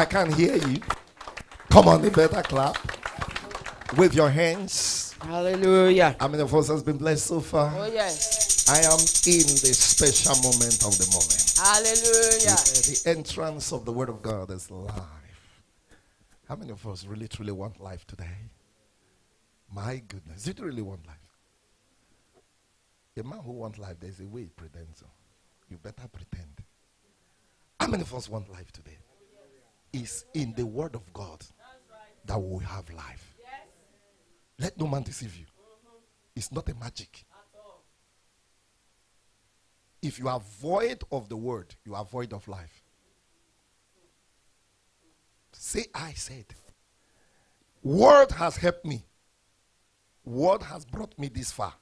I can't hear you. Come on, you better clap. With your hands. Hallelujah. How many of us has been blessed so far? Oh, yes. I am in the special moment of the moment. Hallelujah. The entrance of the word of God is life. How many of us really truly want life today? My goodness. Did you really want life? A man who wants life, there's a way he pretends. You better pretend. How many of us want life today? It's in the word of God that we have life. Let no man deceive you. It's not a magic. If you are void of the word, you are void of life. Say, I said. Word has helped me. Word has brought me this far.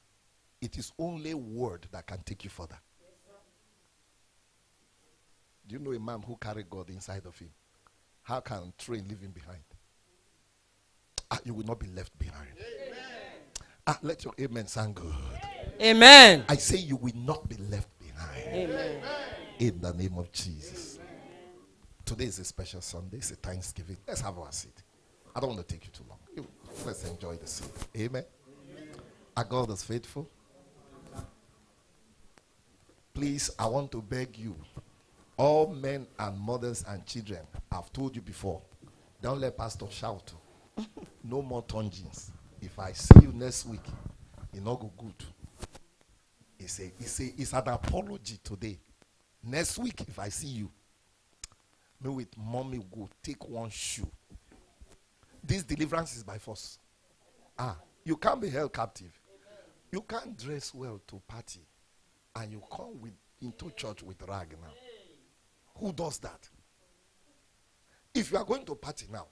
It is only word that can take you further. Do you know a man who carried God inside of him? How can train leave him behind? Ah, you will not be left behind. Ah, let your amen sound good. Amen. I say you will not be left behind. Amen. In the name of Jesus. Today is a special Sunday. It's a Thanksgiving. Let's have our seat. I don't want to take you too long. You- Let's enjoy the seat. Amen. Our God is faithful. Please, I want to beg you, all men and mothers and children, I've told you before, don't let pastor shout. No more tongues. If I see you next week, it not go good. It's, a, it's, a, it's an apology today. Next week, if I see you, me with mommy go take one shoe. This deliverance is by force. Ah, you can't be held captive. You can't dress well to party, and you come with into church with rag now. Who does that? If you are going to party now,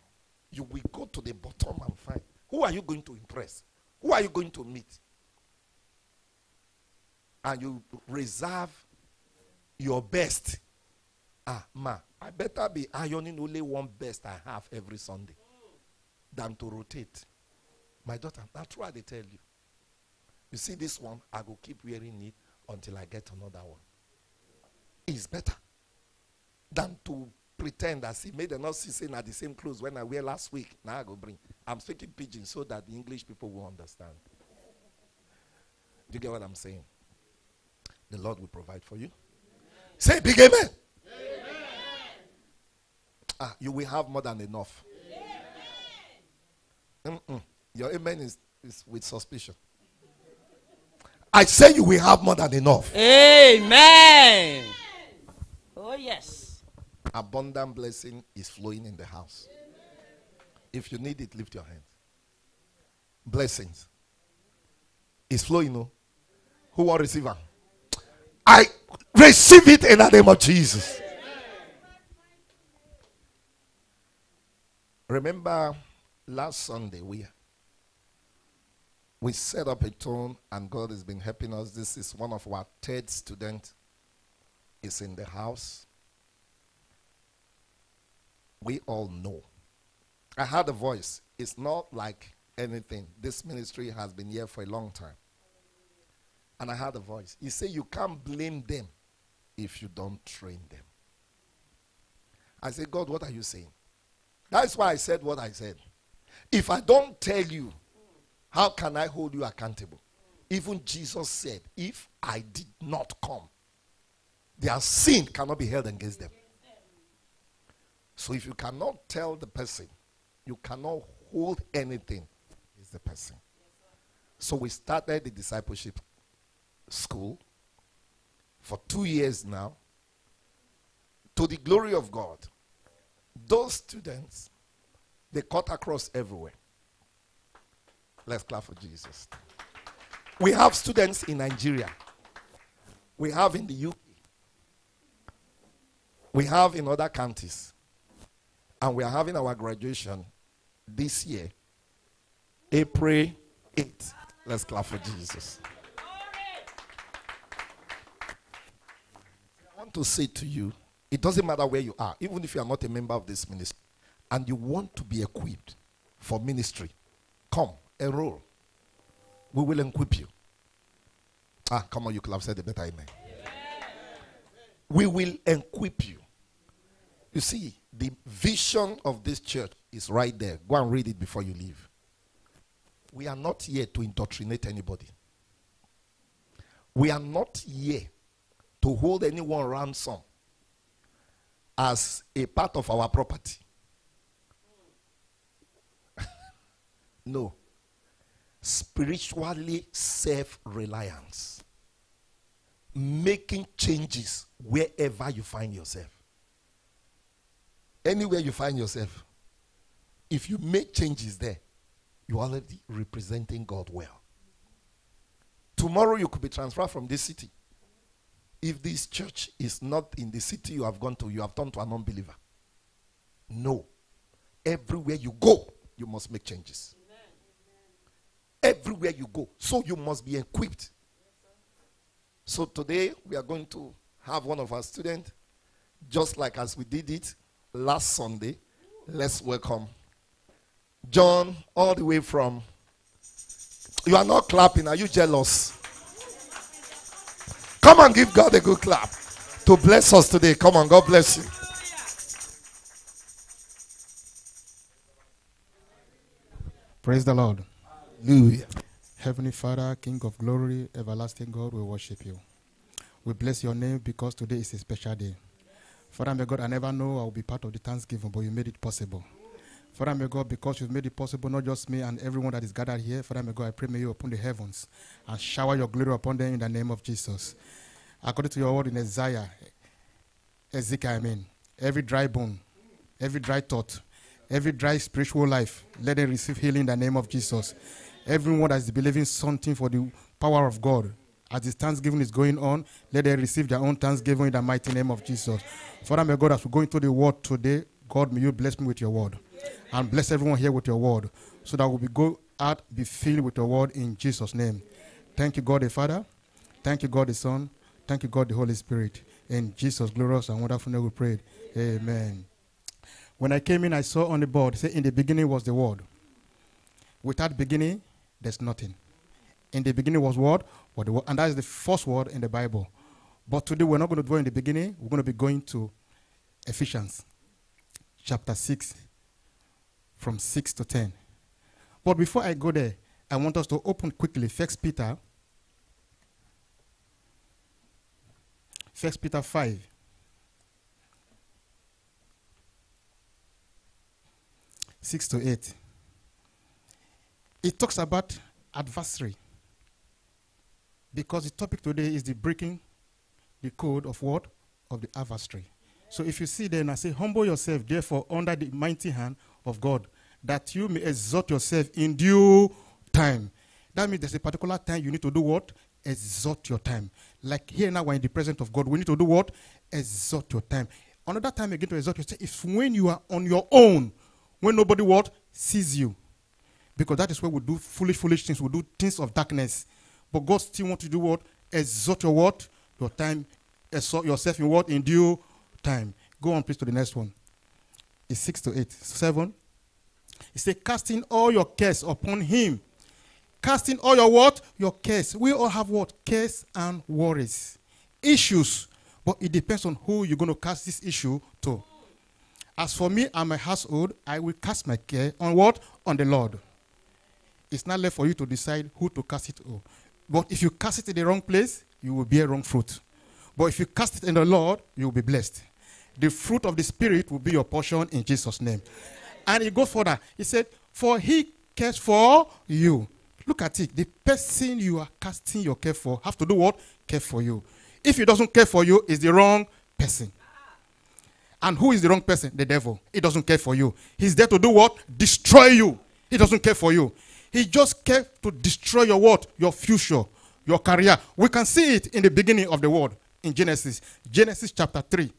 you will go to the bottom and find who are you going to impress? Who are you going to meet? And you reserve your best. Ah, ma, I better be ironing only one best I have every Sunday than to rotate. My daughter, that's why they tell you. You see this one, I will keep wearing it until I get another one. It's better than to pretend as if made not see saying at the same clothes when I wear last week. Now I go bring. I'm speaking pidgin so that the English people will understand. Do you get what I'm saying? The Lord will provide for you. Say big amen. Ah, you will have more than enough. Mm-mm. Your amen is, is with suspicion. I say you will have more than enough. Amen. Oh, yes. Abundant blessing is flowing in the house. If you need it, lift your hands. Blessings is flowing. No? Who will receive? I receive it in the name of Jesus. Remember last Sunday we we set up a tone and God has been helping us. This is one of our third student is in the house. We all know. I had a voice. It's not like anything. This ministry has been here for a long time. And I had a voice. He said, You can't blame them if you don't train them. I said, God, what are you saying? That's why I said what I said. If I don't tell you, how can I hold you accountable? Even Jesus said, If I did not come, their sin cannot be held against them. So if you cannot tell the person, you cannot hold anything, it's the person. So we started the discipleship school for two years now. To the glory of God, those students, they cut across everywhere. Let's clap for Jesus. We have students in Nigeria. We have in the UK. We have in other countries. And we are having our graduation this year, April 8th. Let's clap for Jesus. I want to say to you, it doesn't matter where you are, even if you are not a member of this ministry, and you want to be equipped for ministry, come, enroll. We will equip you. Ah, come on, you could have said a better amen. We will equip you. You see, The vision of this church is right there. Go and read it before you leave. We are not here to indoctrinate anybody. We are not here to hold anyone ransom as a part of our property. no. Spiritually self reliance. Making changes wherever you find yourself. Anywhere you find yourself, if you make changes there, you're already representing God well. Tomorrow you could be transferred from this city. If this church is not in the city you have gone to, you have turned to an unbeliever. No. Everywhere you go, you must make changes. Everywhere you go. So you must be equipped. So today we are going to have one of our students, just like as we did it last Sunday. Let's welcome John, all the way from. You are not clapping. Are you jealous? Come and give God a good clap to bless us today. Come on, God bless you. Praise the Lord. Hallelujah. Heavenly Father, King of glory, everlasting God, we worship you. We bless your name because today is a special day. Father, may God, I never know I will be part of the Thanksgiving, but you made it possible. Father, may God, because you've made it possible, not just me and everyone that is gathered here, Father, may God, I pray, may you open the heavens and shower your glory upon them in the name of Jesus. According to your word in Isaiah, Ezekiel, I mean, every dry bone, every dry thought, every dry spiritual life, let them receive healing in the name of Jesus. Everyone that is believing something for the power of God, as this Thanksgiving is going on, let them receive their own Thanksgiving in the mighty name of Jesus. Father, may God, as we go into the word today, God, may you bless me with your word. And bless everyone here with your word. So that we go out, be filled with your word in Jesus' name. Thank you, God the Father. Thank you, God the Son. Thank you, God the Holy Spirit. In Jesus' glorious and wonderful name we prayed. Amen. When I came in, I saw on the board, say, in the beginning was the word. Without beginning, there's nothing. In the beginning was word, and that is the first word in the Bible. But today we're not going to dwell in the beginning. We're going to be going to Ephesians chapter 6, from 6 to 10. But before I go there, I want us to open quickly First Peter. First Peter 5. Six to eight. It talks about adversary. Because the topic today is the breaking the code of what? Of the adversary. So if you see then I say, humble yourself, therefore, under the mighty hand of God, that you may exalt yourself in due time. That means there's a particular time you need to do what? Exalt your time. Like here now, we're in the presence of God. We need to do what? Exalt your time. Another time again to exalt yourself is when you are on your own, when nobody what? Sees you. Because that is where we do foolish, foolish things. We do things of darkness. But God still wants to do what? Exhort your what? Your time. Exhort yourself in what? In due time. Go on, please, to the next one. It's six to eight. Seven. He said, casting all your cares upon him. Casting all your what? Your cares. We all have what? Cares and worries. Issues. But it depends on who you're going to cast this issue to. As for me and my household, I will cast my care on what? On the Lord. It's not left for you to decide who to cast it on. But if you cast it in the wrong place, you will bear wrong fruit. But if you cast it in the Lord, you will be blessed. The fruit of the Spirit will be your portion in Jesus' name. And he goes further. He said, For he cares for you. Look at it. The person you are casting your care for have to do what? Care for you. If he doesn't care for you, is the wrong person. And who is the wrong person? The devil. He doesn't care for you. He's there to do what? Destroy you. He doesn't care for you. He just came to destroy your what? Your future, your career. We can see it in the beginning of the world in Genesis. Genesis chapter 3.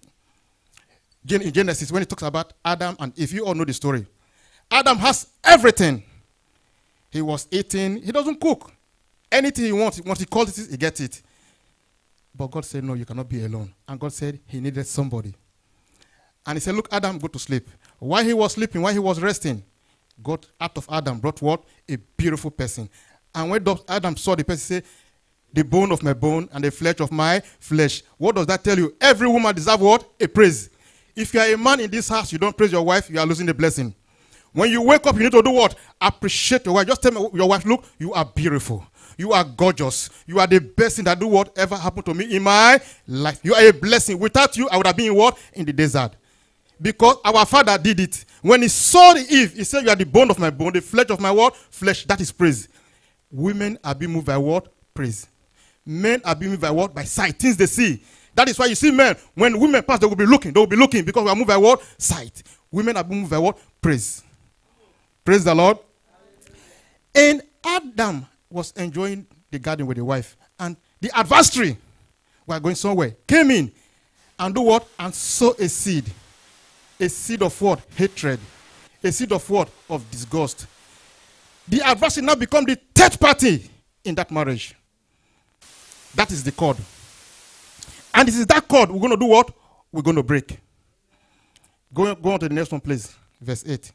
Gen- in Genesis, when it talks about Adam and if you all know the story, Adam has everything. He was eating, he doesn't cook. Anything he wants, once he calls it, he gets it. But God said, No, you cannot be alone. And God said he needed somebody. And he said, Look, Adam, go to sleep. While he was sleeping, while he was resting, God out of Adam brought what? A beautiful person. And when Adam saw the person, say, The bone of my bone and the flesh of my flesh. What does that tell you? Every woman deserves what? A praise. If you are a man in this house, you don't praise your wife, you are losing the blessing. When you wake up, you need to do what? Appreciate your wife. Just tell your wife, look, you are beautiful. You are gorgeous. You are the best thing that do whatever happened to me in my life. You are a blessing. Without you, I would have been what? In the desert. Because our father did it. When he saw the Eve, he said, You are the bone of my bone, the flesh of my what? Flesh. That is praise. Women are being moved by what? Praise. Men are being moved by what? By sight. Things they see. That is why you see men, when women pass, they will be looking. They will be looking because we are moved by what? Sight. Women are being moved by what? Praise. Praise the Lord. And Adam was enjoying the garden with the wife. And the adversary, we are going somewhere, came in and do what? And sow a seed. A seed of what? Hatred. A seed of what? Of disgust. The adversary now become the third party in that marriage. That is the cord. And this is that cord we're going to do what? We're going to break. Go, go on to the next one, please. Verse 8.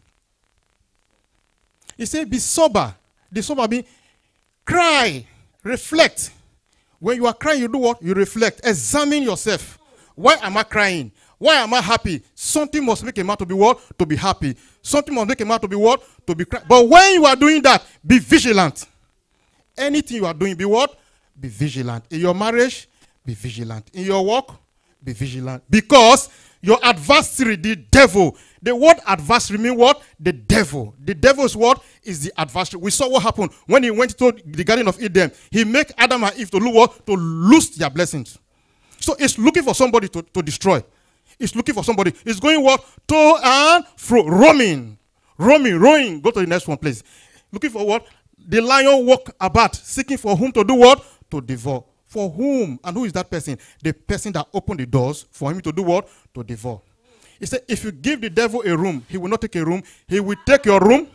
He said, Be sober. The sober means cry, reflect. When you are crying, you do what? You reflect. Examine yourself. Why am I crying? Why am I happy? Something must make a man to be what? To be happy. Something must make a man to be what? To be cry. But when you are doing that, be vigilant. Anything you are doing, be what? Be vigilant. In your marriage, be vigilant. In your work, be vigilant. Because your adversary, the devil, the word adversary means what? The devil. The devil is what? Is the adversary. We saw what happened when he went to the Garden of Eden. He made Adam and Eve to look what? To lose their blessings. So it's looking for somebody to, to destroy. It's looking for somebody. It's going what? To and fro. Roaming. Roaming, rowing. Go to the next one, please. Looking for what? The lion walk about, seeking for whom to do what? To devour. For whom? And who is that person? The person that opened the doors for him to do what? To devour. He said, if you give the devil a room, he will not take a room. He will take your room,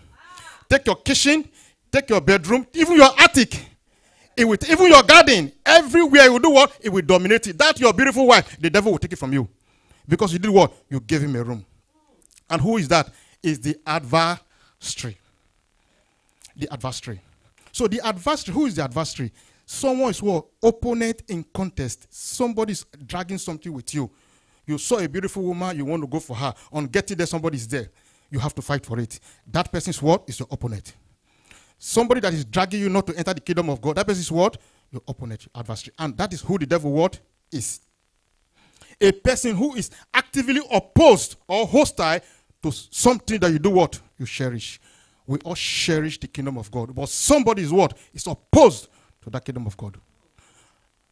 take your kitchen, take your bedroom, even your attic. It will, even your garden, everywhere you will do what? It will dominate it. That your beautiful wife, the devil will take it from you. Because you did what? You gave him a room. And who is that? Is the adversary. The adversary. So the adversary, who is the adversary? Someone is what? Opponent in contest. Somebody is dragging something with you. You saw a beautiful woman, you want to go for her. On getting there, somebody is there. You have to fight for it. That person's what? Is your opponent. Somebody that is dragging you not to enter the kingdom of God. That person is what? Your opponent, your adversary. And that is who the devil what? Is. A person who is actively opposed or hostile to something that you do what? You cherish. We all cherish the kingdom of God. But somebody is what? Is opposed to that kingdom of God.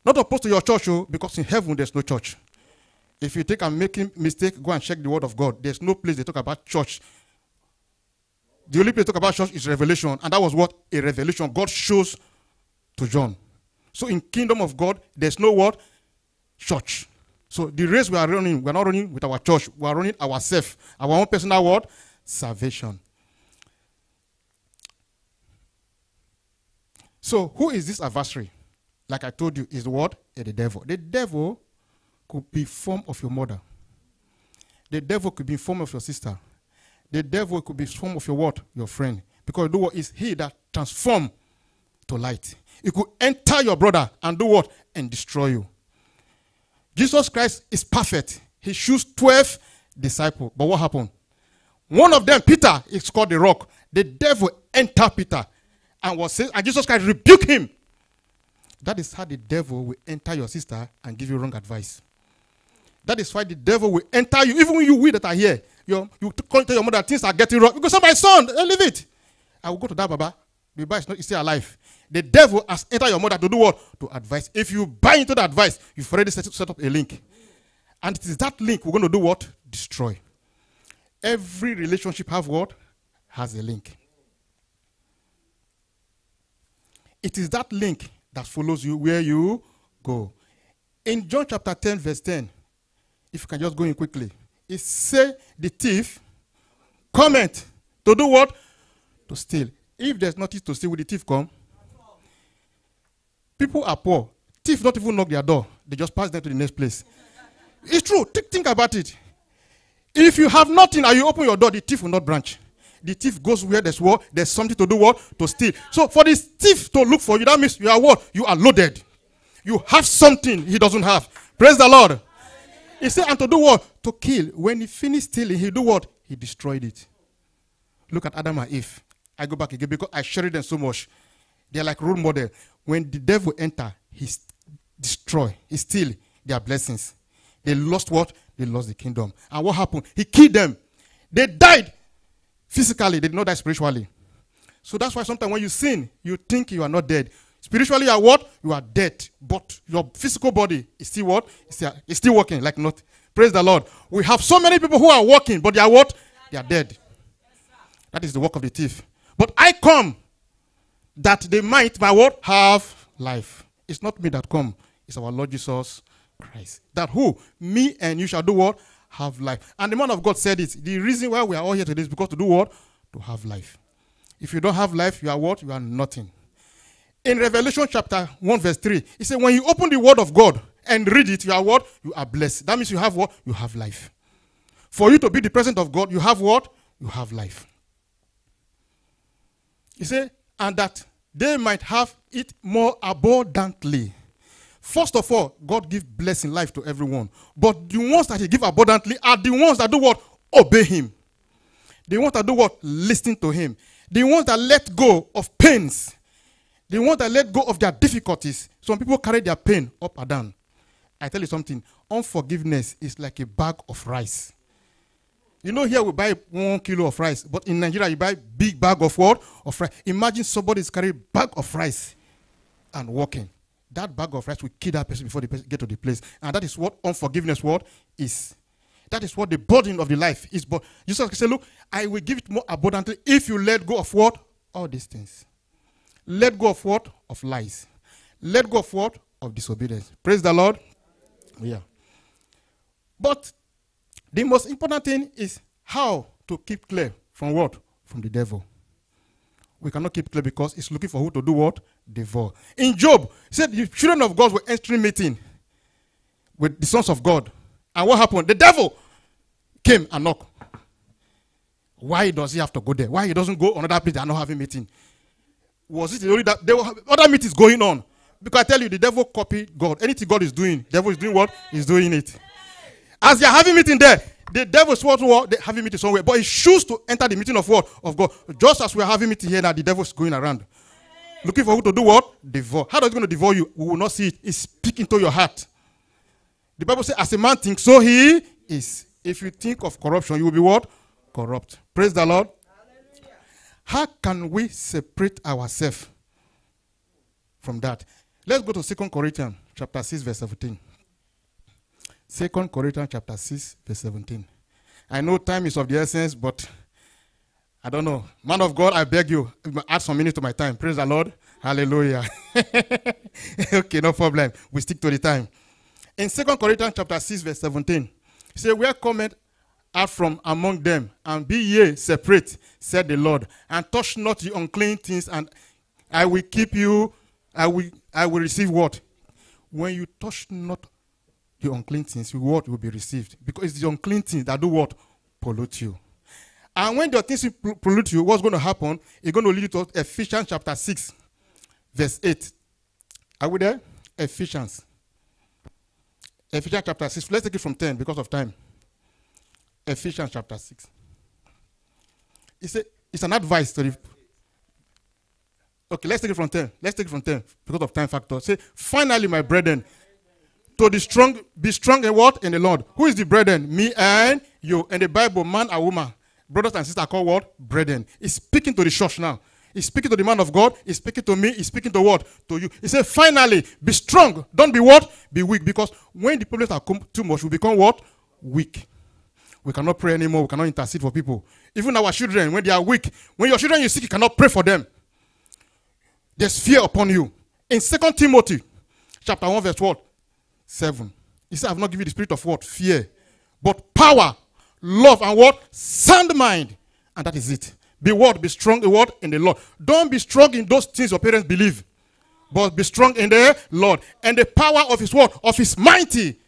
Not opposed to your church, oh, because in heaven there's no church. If you think I'm making mistake, go and check the word of God. There's no place they talk about church. The only place they talk about church is revelation, and that was what a revelation God shows to John. So in kingdom of God, there's no word church. So the race we are running, we're not running with our church, we are running ourselves, our own personal word, salvation. So who is this adversary? Like I told you, is the word eh, the devil. The devil could be form of your mother. The devil could be form of your sister. The devil could be form of your what? Your friend. Because do what is he that transform to light. He could enter your brother and do what? And destroy you. Jesus Christ is perfect. He chose 12 disciples. But what happened? One of them, Peter, is called the rock. The devil entered Peter and was and Jesus Christ rebuked him. That is how the devil will enter your sister and give you wrong advice. That is why the devil will enter you, even you we that are here. You, you tell your mother things are getting wrong. Because my son, leave it. I will go to that Baba. The Baba is not is still alive. The devil has entered your mother to do what? To advise. If you buy into the advice, you've already set, set up a link. And it is that link we're going to do what? Destroy. Every relationship have what? Has a link. It is that link that follows you where you go. In John chapter 10, verse 10, if you can just go in quickly, it say the thief comment to do what? To steal. If there's nothing to steal, will the thief come? People are poor. Thief not even knock their door. They just pass them to the next place. It's true. Think, think about it. If you have nothing and you open your door, the thief will not branch. The thief goes where there's war. There's something to do what? To steal. So for this thief to look for you, that means you are what? You are loaded. You have something he doesn't have. Praise the Lord. He said, and to do what? to kill. When he finished stealing, he do what? He destroyed it. Look at Adam and Eve. I go back again because I cherish them so much. They're like role model. When the devil enter, he destroy, he steal their blessings. They lost what? They lost the kingdom. And what happened? He killed them. They died physically. They did not die spiritually. So that's why sometimes when you sin, you think you are not dead. Spiritually, you are what? You are dead. But your physical body is still what? It's still, it's still working like not. Praise the Lord. We have so many people who are working, but they are what? They are dead. That is the work of the thief. But I come that they might by what? Have life. It's not me that come. It's our Lord Jesus Christ. That who? Me and you shall do what? Have life. And the man of God said it. The reason why we are all here today is because to do what? To have life. If you don't have life, you are what? You are nothing. In Revelation chapter 1, verse 3, he said, When you open the word of God and read it, you are what? You are blessed. That means you have what? You have life. For you to be the presence of God, you have what? You have life. He said, and that they might have it more abundantly. First of all, God give blessing life to everyone. But the ones that He give abundantly are the ones that do what? Obey Him. The ones that do what? Listen to Him. The ones that let go of pains. The ones that let go of their difficulties. Some people carry their pain up and down. I tell you something. Unforgiveness is like a bag of rice. You know, here we buy one kilo of rice, but in Nigeria you buy big bag of what? Of rice. Imagine somebody is carrying bag of rice and walking. That bag of rice will kill that person before they get to the place. And that is what unforgiveness what is. That is what the burden of the life is. But Jesus said, Look, I will give it more abundantly if you let go of what? All these things. Let go of what? Of lies. Let go of what? Of disobedience. Praise the Lord. Yeah. But the most important thing is how to keep clear from what? From the devil. We cannot keep clear because it's looking for who to do what? Devour. In Job, said the children of God were entering meeting with the sons of God. And what happened? The devil came and knocked. Why does he have to go there? Why he doesn't go another place and not having meeting? Was it only that there were other meetings going on? Because I tell you, the devil copied God. Anything God is doing, devil is doing what? He's doing it. As they are having meeting there, the devil is what, what they having meeting somewhere, but he chooses to enter the meeting of what of God. Just as we are having meeting here now, the devil is going around, looking for who to do what devour. How does it going to devour you? We will not see it. It's speaking to your heart. The Bible says, "As a man thinks, so he is." If you think of corruption, you will be what corrupt. Praise the Lord. How can we separate ourselves from that? Let's go to Second Corinthians chapter 6, verse 17. Second Corinthians chapter 6, verse 17. I know time is of the essence, but I don't know. Man of God, I beg you, add some minutes to my time. Praise the Lord. Hallelujah. okay, no problem. We stick to the time. In Second Corinthians chapter 6, verse 17, say, Where cometh out from among them, and be ye separate, said the Lord, and touch not the unclean things, and I will keep you, I will, I will receive what? When you touch not the unclean things, word will be received. Because it's the unclean things that do what? Pollute you. And when the things pollute you, what's going to happen? It's going to lead you to Ephesians chapter 6, verse 8. Are we there? Ephesians. Ephesians chapter 6. Let's take it from 10 because of time. Ephesians chapter 6. It's, a, it's an advice to the. Okay, let's take it from 10. Let's take it from 10 because of time factor. Say, finally, my brethren, to the strong, be strong in what? In the Lord. Who is the brethren? Me and you. In the Bible, man and woman, brothers and sisters called what? Brethren. He's speaking to the church now. He's speaking to the man of God. He's speaking to me. He's speaking to what? To you. He said, finally, be strong. Don't be what? Be weak. Because when the problems are come too much, we become what? Weak. We cannot pray anymore. We cannot intercede for people. Even our children, when they are weak, when your children are sick, you cannot pray for them. There's fear upon you. In Second Timothy, chapter 1, verse what? 7. He said, I have not given you the spirit of what? Fear. But power, love, and what? Sound mind. And that is it. Be what? Be strong in what? In the Lord. Don't be strong in those things your parents believe. But be strong in the Lord. And the power of his word, of his mighty.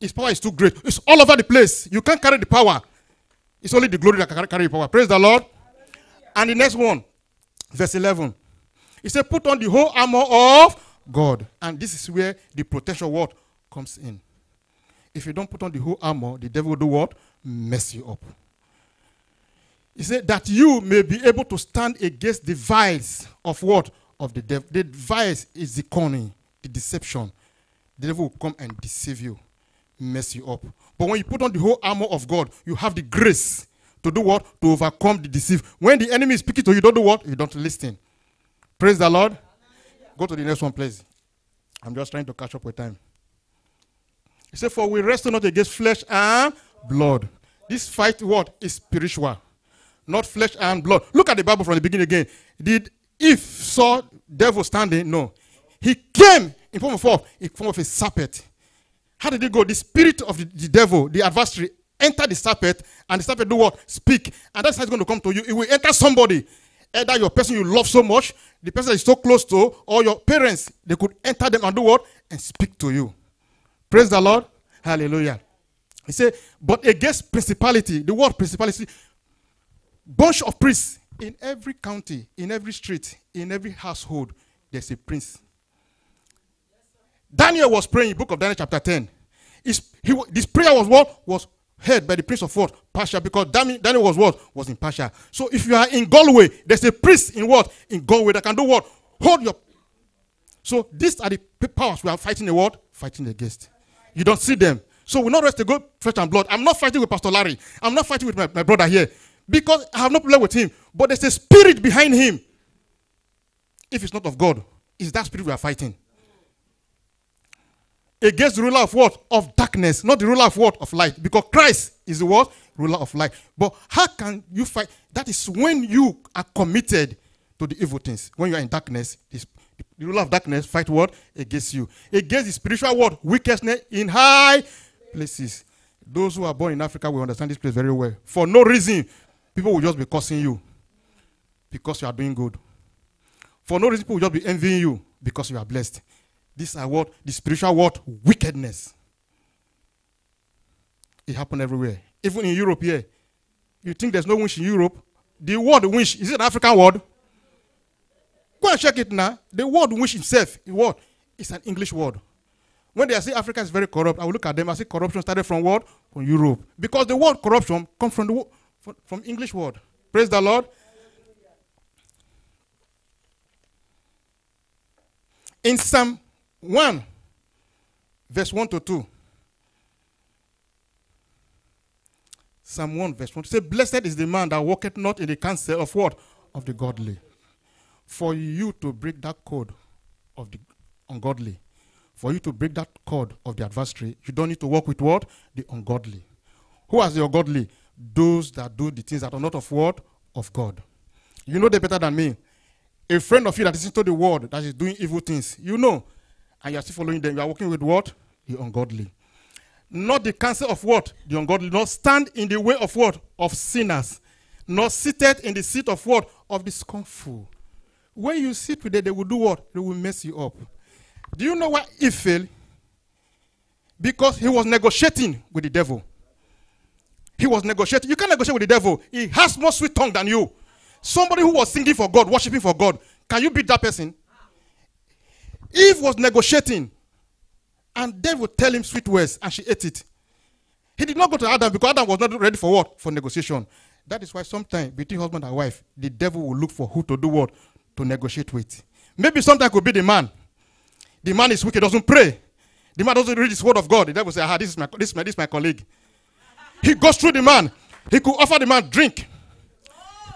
His power is too great. It's all over the place. You can't carry the power. It's only the glory that can carry the power. Praise the Lord. And the next one, verse 11. He said, Put on the whole armor of God. And this is where the protection word comes in. if you don't put on the whole armor, the devil will do what? Mess you up. He said that you may be able to stand against the vials of what? Of the devil. The vials is the cunning, the deception. The devil will come and deceive you, mess you up. But when you put on the whole armor of God, you have the grace to do what? To overcome the deceive. When the enemy is speaking to you don't do what? You don't listen. Praise the Lord. Go to the next one, please. I'm just trying to catch up with time. He said, For we wrestle not against flesh and blood. This fight, what? Is spiritual, not flesh and blood. Look at the Bible from the beginning again. Did Eve saw devil standing? No. He came in form of what? In form of a serpent. How did it go? The spirit of the, the devil, the adversary, enter the serpent, and the serpent do what? Speak. And that's how it's going to come to you. It will enter somebody. Either your person you love so much, the person that is so close to, or your parents, they could enter them and do what? And speak to you. Praise the Lord. Hallelujah. He said, but against principality, the word principality, bunch of priests in every county, in every street, in every household, there's a prince. Daniel was praying, in book of Daniel chapter 10. His, he, this prayer was what? Was heard by the prince of what? Persia, because Dami- Daniel was what? Was in Persia. So if you are in Galway, there's a priest in what? In Galway that can do what? Hold your. So these are the powers we are fighting the what? Fighting against. You don't see them. So we're not rest to go flesh and blood. I'm not fighting with Pastor Larry. I'm not fighting with my, my brother here. Because I have no problem with him. But there's a spirit behind him. If it's not of God, it's that spirit we are fighting against the ruler of what? Of darkness, not the ruler of what? Of light. Because Christ is the what? Ruler of light. But how can you fight? That is when you are committed to the evil things. When you are in darkness, this, the ruler of darkness fight what? Against you. Against the spiritual what? Wickedness in high places. Those who are born in Africa will understand this place very well. For no reason, people will just be cursing you because you are doing good. For no reason, people will just be envying you because you are blessed. These are what the spiritual what wickedness. It happened everywhere, even in Europe. Here, you think there's no winch in Europe? The word winch is it an African word? Go and check it now. The word winch itself, what? It's an English word. When they say Africa is very corrupt, I will look at them. I say corruption started from what? From Europe, because the word corruption comes from the from English word. Praise the Lord. In Psalm 1, verse 1 to 2. Psalm 1, verse 1. Say, Blessed is the man that walketh not in the counsel of what? Of the godly. For you to break that code of the ungodly, for you to break that code of the adversary, you don't need to walk with what? The ungodly. Who are the ungodly? Those that do the things that are not of what? Of God. You know them better than me. A friend of you that is into the world that is doing evil things, you know, and you are still following them. You are working with what? The ungodly. Not the counsel of what? The ungodly. Not stand in the way of what? Of sinners. Not seated in the seat of what? Of the scornful. When you sit with them, they will do what? They will mess you up. Do you know why he failed? Because he was negotiating with the devil. He was negotiating. You can't negotiate with the devil. He has more sweet tongue than you. Somebody who was singing for God, worshiping for God. Can you beat that person? Eve was negotiating. And devil tell him sweet words, and she ate it. He did not go to Adam because Adam was not ready for what? For negotiation. That is why sometimes between husband and wife, the devil will look for who to do what? To negotiate with. Maybe sometimes could be the man. The man is wicked, doesn't pray. The man doesn't read his word of God. The devil say, ah, this is my this is my, this is my colleague. He goes through the man. He could offer the man drink.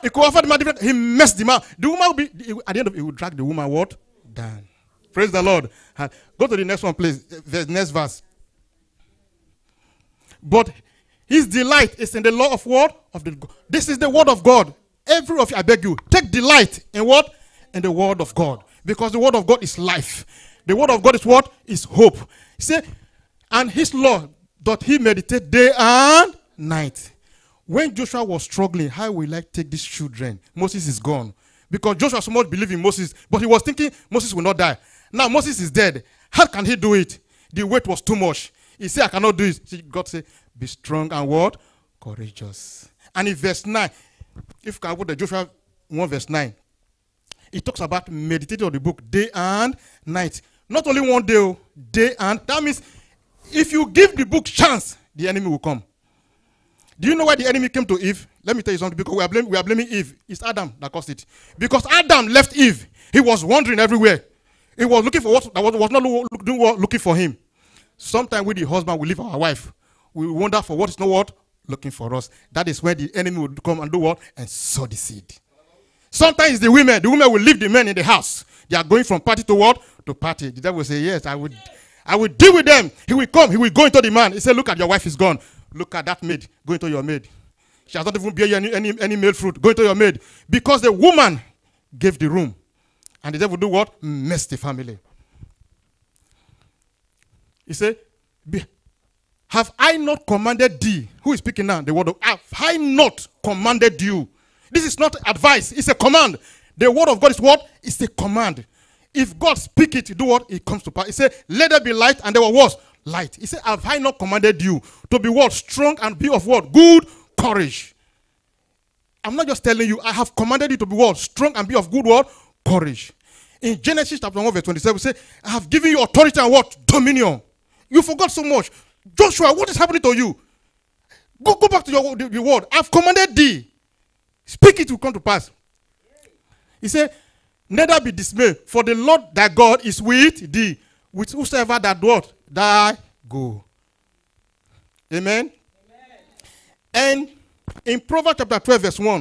He could offer the man different. He messed the man. The woman will be at the end of it, he will drag the woman what? Down. Praise the Lord. Go to the next one, please. The next verse. But his delight is in the law of what? Of the this is the word of God. Every of you, I beg you, take delight in what? In the word of God. Because the word of God is life. The word of God is what? Is hope. He said, and his law doth he meditate day and night. When Joshua was struggling, how will I take these children? Moses is gone. Because Joshua so much believed in Moses, but he was thinking Moses will not die. Now Moses is dead. How can he do it? The weight was too much. He said, I cannot do it. God said, Be strong and what? Courageous. And in verse 9, if put the Joshua 1 verse 9, it talks about meditating on the book day and night. Not only one day, oh, day and that means If you give the book chance, the enemy will come. Do you know why the enemy came to Eve? Let me tell you something. Because we are, blame, we are blaming Eve. It's Adam that caused it. Because Adam left Eve. He was wandering everywhere. He was looking for what that was, was not lo- look- looking for him. Sometimes with the husband, we leave our wife. We wonder for what is not what looking for us. That is when the enemy will come and do what and sow the seed. Sometimes the women, the women will leave the men in the house. They are going from party to what? To party. The devil will say, Yes, I would I will deal with them. He will come, he will go into the man. He said, Look at your wife is gone. Look at that maid. Go into your maid. She has not even bear you any, any, any male fruit. Go into your maid. Because the woman gave the room. And the devil do what? Mess the family. He said, "Be- Have I not commanded thee? Who is speaking now? The word of have I not commanded you? This is not advice, it's a command. The word of God is what? It's a command. If God speak it, do what? It comes to pass. He said, Let there be light, and there was light. He said, Have I not commanded you to be what? Strong and be of what? Good courage. I'm not just telling you, I have commanded you to be what? Strong and be of good what? Courage. In Genesis chapter 1, verse 27, we say, I have given you authority and what? Dominion. You forgot so much. Joshua, what is happening to you? Go, go back to your the, the word. I've commanded thee. Speak it will come to pass. He said, Neither be dismayed, for the Lord thy God is with thee, with whosoever that what? Thy go. Amen. And in Proverbs chapter 12, verse 1,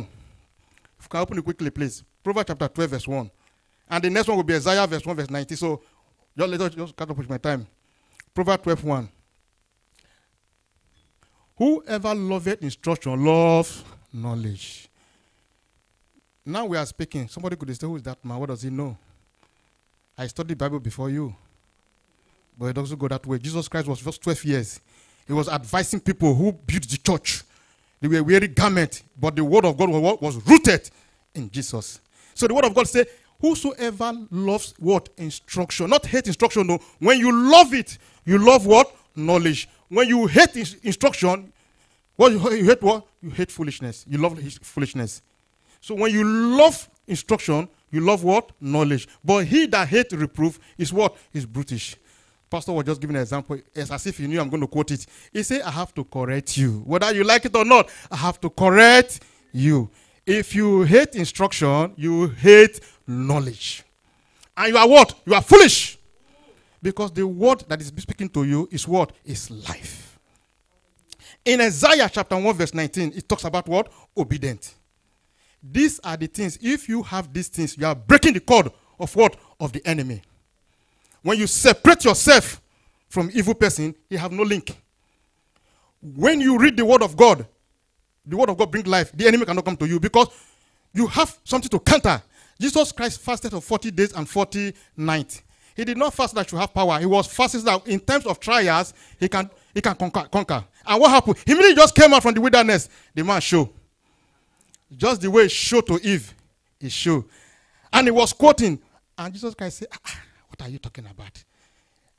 if you can open it quickly, please. Proverbs chapter 12, verse 1. And the next one will be Isaiah verse 1, verse 90. So just let us just cut up with my time. Proverbs 12, 1. Whoever loveth instruction loves knowledge. Now we are speaking. Somebody could say, Who is that man? What does he know? I studied Bible before you. But it doesn't go that way. Jesus Christ was just 12 years. He was advising people who built the church. They were wearing garment, but the word of God was, rooted in Jesus. So the word of God said, Whosoever loves what? Instruction. Not hate instruction, no. When you love it, you love what? Knowledge. When you hate instruction, what you, hate what? You hate foolishness. You love foolishness. So when you love instruction, you love what? Knowledge. But he that hates reproof is what? Is brutish. Pastor was just giving an example. It's as if he knew I'm going to quote it. He said, I have to correct you. Whether you like it or not, I have to correct you. If you hate instruction, you hate knowledge. And you are what? You are foolish. Because the word that is speaking to you is what? Is life. In Isaiah chapter 1, verse 19, it talks about what? Obedient. These are the things. If you have these things, you are breaking the code of what? Of the enemy. When you separate yourself from evil person, you have no link. When you read the word of God, the word of God brings life. The enemy cannot come to you because you have something to counter. Jesus Christ fasted for 40 days and 40 nights. He did not fast that you have power. He was fasting that in times of trials, he can, he can conquer, conquer. And what happened? He immediately just came out from the wilderness. The man showed. Just the way he showed to Eve, he showed. And he was quoting. And Jesus Christ said, "Ah, ah, What are you talking about?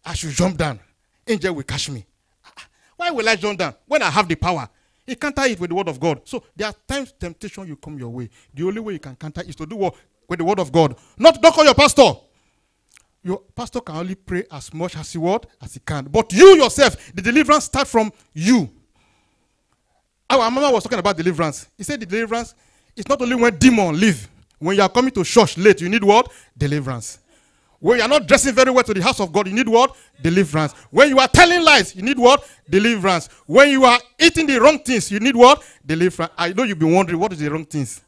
I should jump down. Angel will catch me. Ah, ah, Why will I jump down when I have the power? He counter it with the word of God. So there are times temptation you come your way. The only way you can counter is to do what? With the word of God. Not don't call your pastor. Your pastor can only pray as much as he what as he can. But you yourself, the deliverance start from you. Ah, Our mama was talking about deliverance. He said the deliverance is not only when demon leave. When you are coming to church late, you need what? Deliverance. When you are not dressing very well to the house of God, you need what? Deliverance. When you are telling lies, you need what? Deliverance. When you are eating the wrong things, you need what? Deliverance. I know you've been wondering what is the wrong things.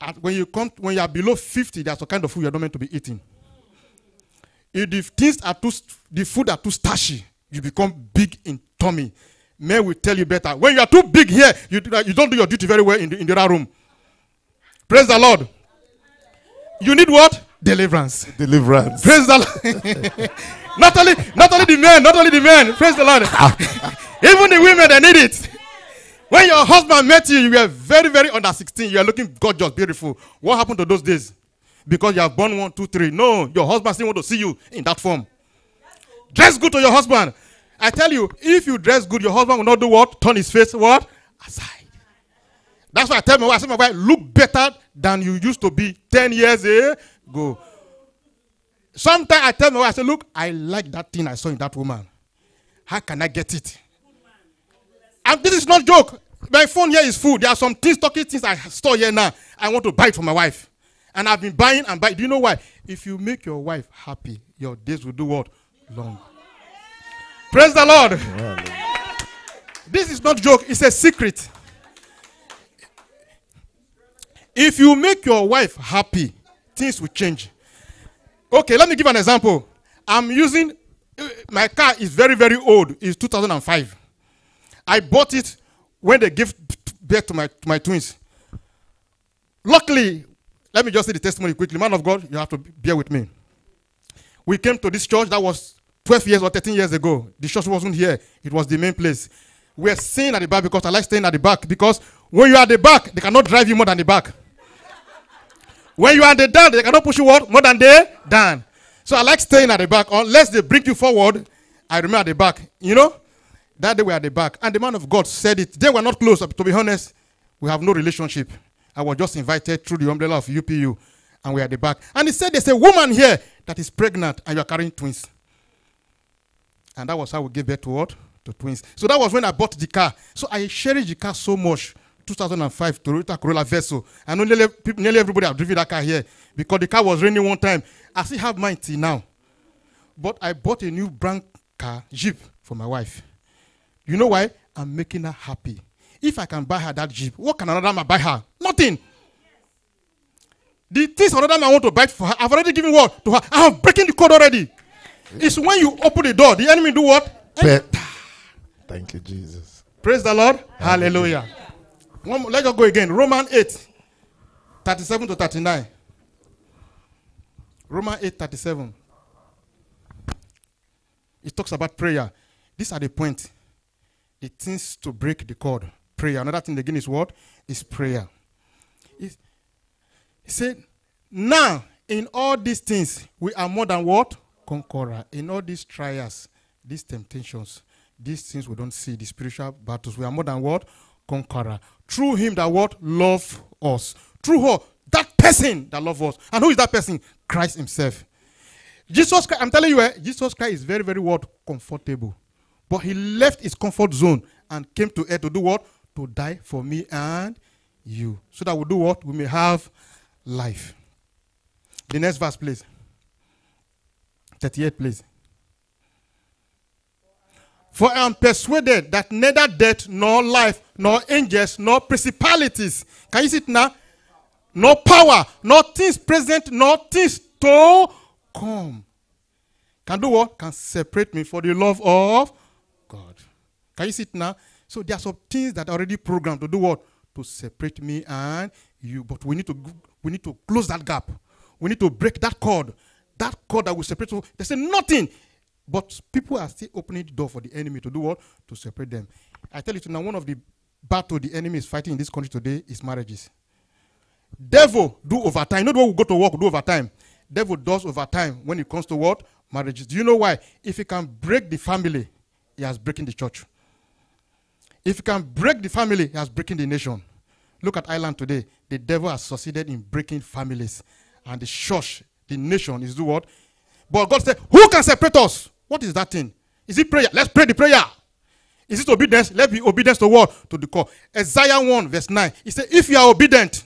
And when you come, when you are below 50, there's a kind of food you're not meant to be eating. If the things are too, the food are too starchy, you become big in tummy. Men will tell you better. When you are too big here, you, do not- you don't do your duty very well in the, in the other room. Praise the Lord. You need what? Deliverance. Deliverance. Praise the Lord. not only, not only the men, not only the men. Praise the Lord. Even the women, they need it. When your husband met you, you were very, very under 16. You are looking gorgeous, beautiful. What happened to those days? Because you have born one, two, three. No, your husband still want to see you in that form. Dress good to your husband. I tell you, if you dress good, your husband will not do what? Turn his face what? Aside. That's why I tell my wife, I say, my wife, look better than you used to be 10 years ago. Sometimes I tell my wife, I say, look, I like that thing I saw in that woman. How can I get it? And this is not joke. My phone here is full. There are some things, talking things I store here now. I want to buy it for my wife. And I've been buying and buying. Do you know why? If you make your wife happy, your days will do what? Long. Praise the Lord. This is not joke, it's a secret. If you make your wife happy, things will change. Okay, let me give an example. I'm using my car is very very old. It's 2005. I bought it when they gave birth to my to my twins. Luckily, let me just say the testimony quickly. Man of God, you have to bear with me. We came to this church that was 12 years or 13 years ago. The church wasn't here, it was the main place. We're staying at the back because I like staying at the back because when you are at the back, they cannot drive you more than the back. When you are at the down, they cannot push you what? More than they down. So I like staying at the back unless they bring you forward. I remain at the back. You know? That day we were at the back. And the man of God said it. They were not close. To be honest, we have no relationship. I was just invited through the umbrella of UPU. And we are at the back. And he said, There's a woman here that is pregnant and you are carrying twins. And that was how we gave birth to what? To twins. So that was when I bought the car. So I cherished the car so much. 2005 Toyota Corolla Verso. I know nearly, nearly everybody have driven that car here because the car was raining one time. I still have mine till now. But I bought a new brand car, Jeep, for my wife. You know why? I'm making her happy. If I can buy her that Jeep, what can another man buy her? Nothing. The things another man want to buy for her, I've already given what to her. I am breaking the code already. It's when you open the door, the enemy do what? Pe- Thank you, Jesus. Praise the Lord. Hallelujah. One more, let's go again. Romans 8, 37 to 39. Romans 8, 37. It talks about prayer. These are the point. The things to break the cord. Prayer. Another thing again is what? Is prayer. He said, now in all these things, we are more than what? Conqueror. In all these trials, these temptations, these things we don't see, the spiritual battles, we are more than what? Conqueror. Through him that what? Love us. Through her, that person that love us. And who is that person? Christ himself. Jesus Christ, I'm telling you, eh, Jesus Christ is very, very what? Comfortable. But he left his comfort zone and came to earth to do what? To die for me and you. So that we do what? We may have life. The next verse, please. 38, please. For I am persuaded that neither death, nor life, nor angels, nor principalities, can you see it now? Nor power, nor things present, nor things to come. Can do what? Can separate me for the love of God. Can you see it now? So there are some things that are already programmed to do what? To separate me and you. But we need to we need to close that gap. We need to break that cord. That cord that will separate. you. They say nothing. But people are still opening the door for the enemy to do what? To separate them. I tell you now, one of the battle the enemy is fighting in this country today is marriages. Devil do overtime. Not what we go to work, do overtime. Devil does overtime when it comes to what? Marriages. Do you know why? If he can break the family, he has breaking the church. If he can break the family, he has breaking the nation. Look at Ireland today. The devil has succeeded in breaking families. And the church, the nation is do what? But God said, Who can separate us? What is that thing? Is it prayer? Let's pray the prayer. Is it obedience? Let's be obedience to what? To the call. Isaiah 1, verse 9. He said, If you are obedient,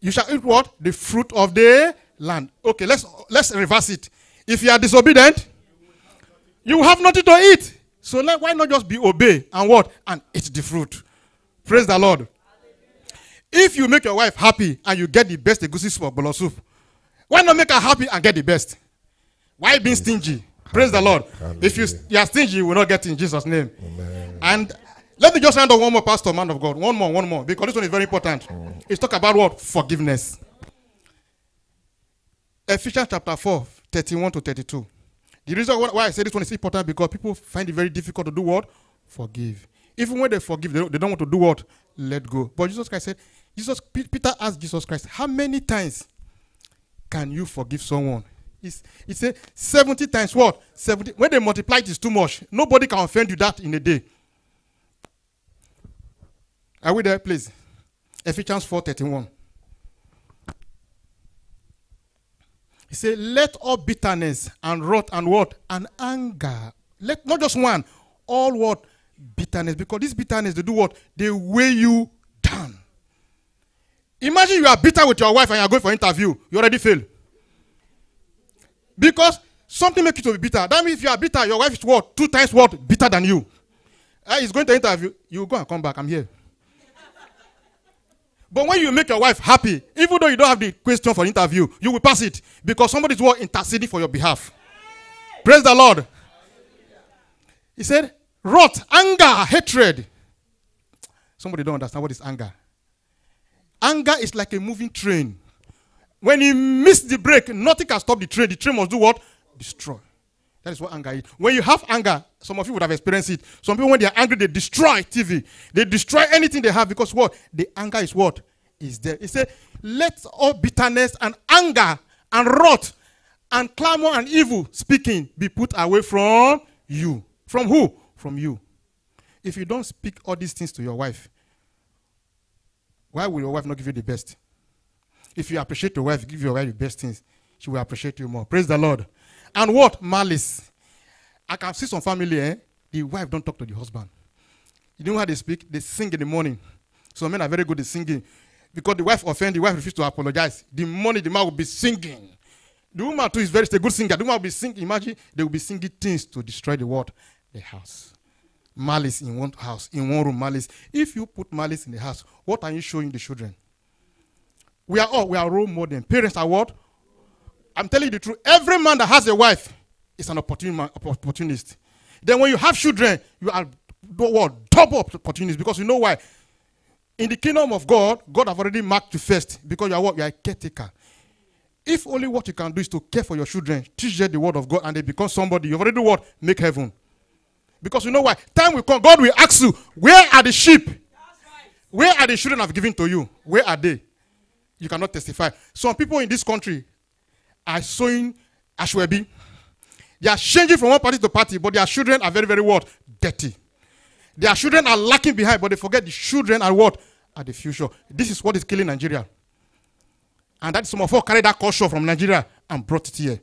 you shall eat what? The fruit of the land. Okay, let's let's reverse it. If you are disobedient, you have nothing to eat. So let, why not just be obey and what? And eat the fruit. Praise the Lord. If you make your wife happy and you get the best egusi soup or bolo soup, why not make her happy and get the best? Why being stingy? Praise the Lord. If you, you are stingy, you will not get in Jesus' name. And let me just hand on one more pastor, man of God. One more, one more, because this one is very important. It's talk about what? Forgiveness. Ephesians chapter 4, 31 to 32. The reason why why I say this one is important because people find it very difficult to do what? Forgive. Even when they forgive, they don't, they don't want to do what? Let go. But Jesus Christ said, Jesus, Peter asked Jesus Christ, how many times can you forgive someone? He said 70 times what? 70. When they multiply it is too much. Nobody can offend you that in a day. Are we there, please? Ephesians 4:31. He said, Let all bitterness and wrath and what? And anger. Let not just one, all what bitterness. Because this bitterness, they do what? They weigh you down. Imagine you are bitter with your wife and you are going for interview. You already fail. Because something make you to be bitter. That means if you are bitter, your wife is what? Two times what? Bitter than you. Uh, he's going to interview. You go and come back. I'm here. But when you make your wife happy, even though you don't have the question for interview, you will pass it because somebody is what interceding for your behalf. Praise the Lord. He said, wrath, anger, hatred. Somebody don't understand what is anger. Anger is like a moving train. When you miss the brake, nothing can stop the train. The train must do what? Destroy. That is what anger is. When you have anger, some of you would have experienced it. Some people, when they are angry, they destroy TV. They destroy anything they have because what? The anger is what? Is there. He said, let all bitterness and anger and wrath and clamor and evil speaking be put away from you. From who? From you. If you don't speak all these things to your wife, why will your wife not give you the best? If you appreciate your wife, give your wife the best things, she will appreciate you more. Praise the Lord. And what? Malice. I can see some family, eh? The wife don't talk to the husband. You know how they speak? They sing in the morning. Some men are very good at singing. Because the wife offend, the wife refuses to apologize. The morning, the man will be singing. The woman too is very a good singer. The woman will be singing. Imagine they will be singing things to destroy the what? The house. Malice in one house, in one room, malice. If you put malice in the house, what are you showing the children? We are all we are role model. Parents are what? I'm telling you the truth. Every man that has a wife is an opportunist. Then when you have children, you are what? Double opportunities because you know why? In the kingdom of God, God have already marked you first because you are what? You are a caretaker. If only what you can do is to care for your children, teach them the word of God, and they become somebody, you've already what? Make heaven. Because you know why? Time will come, God will ask you, where are the sheep? Where are the children I've given to you? Where are they? You cannot testify. Some people in this country are sowing ashwebi. They are changing from one party to party, but their children are very, very what? Dirty. Their children are lacking behind, but they forget the children are what? Are the future. This is what is killing Nigeria. And that some of us carry that culture from Nigeria and brought it here.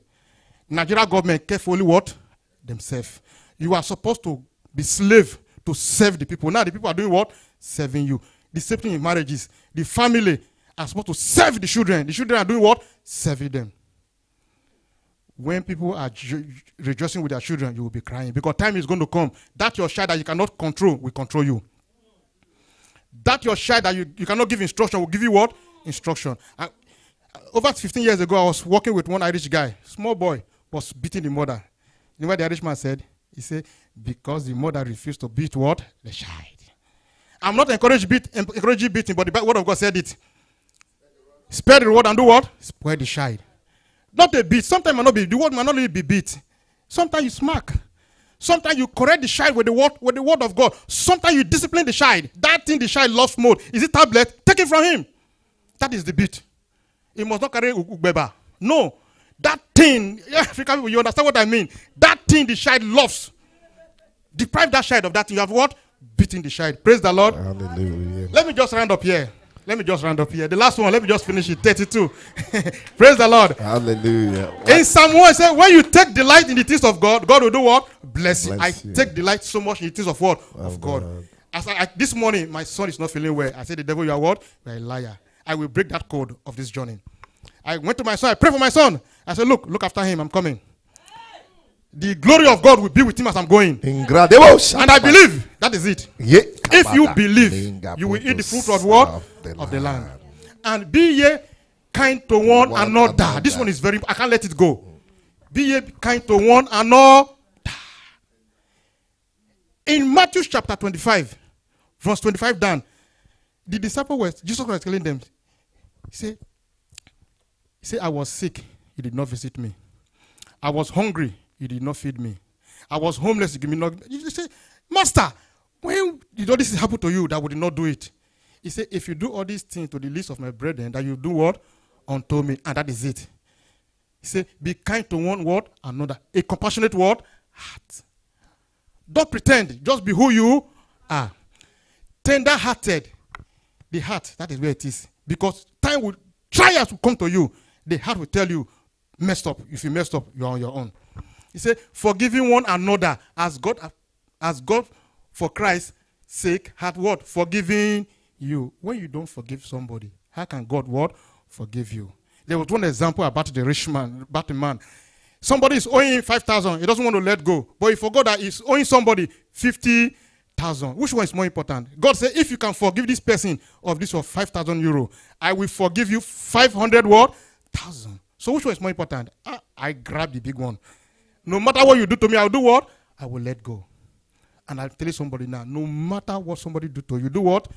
Nigeria government carefully what? Themselves. You are supposed to be slave to serve the people. Now the people are doing what? Serving you. The same thing in marriages. The family are supposed to serve the children. The children are doing what? Serving them. When people are rejoicing with their children, you will be crying because time is going to come. That your child that you cannot control will control you. That your child that you, you cannot give instruction will give you what? Instruction. I- over 15 years ago, I was working with one Irish guy, small boy, was beating the mother. You know what the Irishman said? He said, because the mother refused to beat what? The child. I'm not encouraging beat, encouraging beating, but the word of God said it. Spare the reward and do what? Spoil the child. Not a beat. Sometimes might not be the word might not really be beat. Sometimes you smack. Sometimes you correct the child with the word with the word of God. Sometimes you discipline the child. That thing the child loves more. Is it tablet? Take it from him. That is the beat. He must not carry ugbeba. No. That thing, yeah, African people, you understand what I mean? That thing the child loves. Deprive that child of that thing. You have what? Beating the child. Praise the Lord. Hallelujah. Let me just round up here. Let me just round up here. The last one, let me just finish it. 32. Praise the Lord. Hallelujah. In Psalm 1, it when you take delight in the things of God, God will do what? Bless you. Bless I you. take delight so much in the things of what? of Of God. God. As I, I- this morning, my son is not feeling well. I said, the devil, you are what? You are a liar. I will break that code of this journey. I went to my son. I prayed for my son. I said, look, look after him. I'm coming. The glory of God will be with him as I'm going. And I believe that is it. If you believe, you will eat the fruit of what? Of the, land. And be ye kind to one, One another. another. This one is very, I can't let it go. Be ye kind to one another. In Matthew chapter 25, verse 25 down, the disciple was, Jesus was telling them, he said, he said, I was sick, you did not visit me. I was hungry, you did not feed me. I was homeless, you give me not. You say, Master, when did all this happen to you that would not do it? He said, If you do all these things to the least of my brethren, that you do what? Unto me. And that is it. He said, Be kind to one word, another. A compassionate word, heart. Don't pretend, just be who you are. Tender hearted. The heart, that is where it is. Because time will trials will come to you. The heart will tell you, messed up. If you messed up, you are on your own. He said, forgiving one another as God as God for Christ's sake had what? Forgiving you. When you don't forgive somebody, how can God what? Forgive you. There was one example about the rich man, about the man. Somebody is owing 5,000. He doesn't want to let go. But he forgot that he's owing somebody 50,000. Which one is more important? God said, if you can forgive this person of this of 5,000 euro, I will forgive you 500 what? Thousand. So which one is more important? I, I grab the big one. No matter what you do to me, I'll do what? I will let go. And I'll tell you somebody now, no matter what somebody do to you, do what?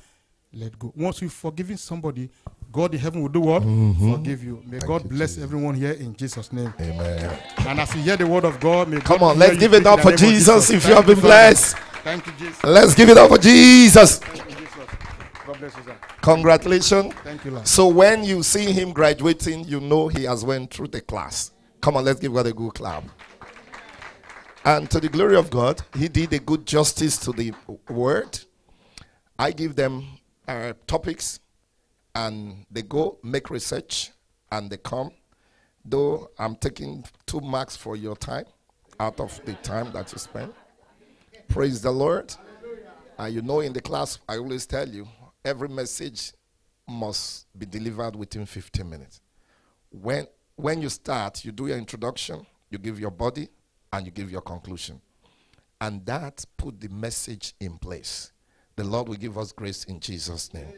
Let go. Once you've forgiven somebody, God in heaven will do what? Mm-hmm. Forgive you. May God you, bless Jesus. everyone here in Jesus' name. Amen. And as you hear the word of God, may Come God on, let's give it up for of Jesus if you have been blessed. Thank you, Jesus. Let's give it up for Jesus. God bless you, sir. Congratulations. Thank you, Lord. So when you see him graduating, you know he has went through the class. Come on, let's give God a good clap. And to the glory of God, he did a good justice to the word. I give them uh, topics, and they go make research, and they come. Though I'm taking two marks for your time out of the time that you spend. Praise the Lord. And you know, in the class, I always tell you every message must be delivered within 15 minutes. When, when you start, you do your introduction, you give your body, and you give your conclusion. And that put the message in place. The Lord will give us grace in Jesus' name.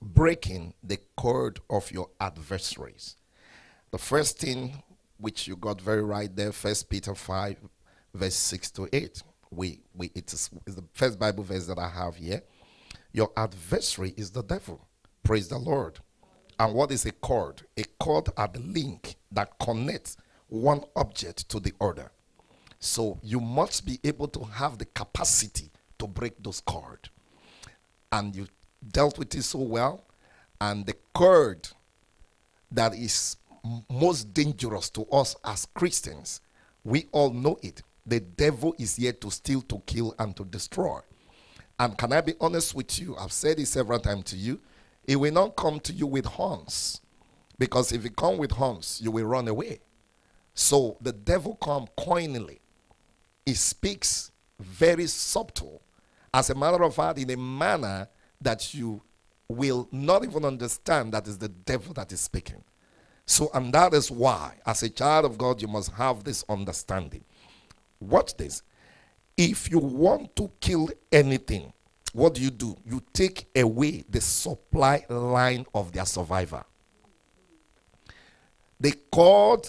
Breaking the cord of your adversaries. The first thing which you got very right there, First Peter 5, verse 6 to 8. We, we, it is the first Bible verse that I have here. Your adversary is the devil. Praise the Lord. And what is a cord? A cord are the link that connects one object to the other. So you must be able to have the capacity to break those cords. And you dealt with it so well. And the cord that is most dangerous to us as Christians, we all know it. The devil is here to steal, to kill, and to destroy. And can I be honest with you? I've said it several times to you. It will not come to you with horns. Because if it come with horns, you will run away. So the devil come coinily. He speaks very subtle. As a matter of fact, in a manner that you will not even understand that is the devil that is speaking. So, and that is why, as a child of God, you must have this understanding. Watch this. If you want to kill anything, what do you do? You take away the supply line of their survivor. The cord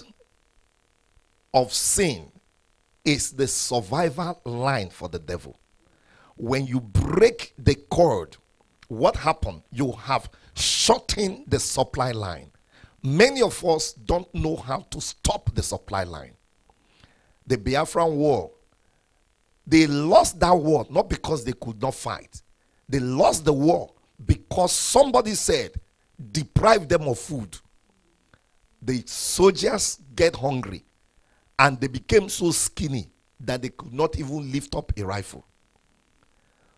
of sin is the survival line for the devil. When you break the cord, what happened? You have shortened the supply line. Many of us don't know how to stop the supply line. The Biafran war, they lost that war not because they could not fight. They lost the war because somebody said, deprive them of food. The soldiers get hungry and they became so skinny that they could not even lift up a rifle.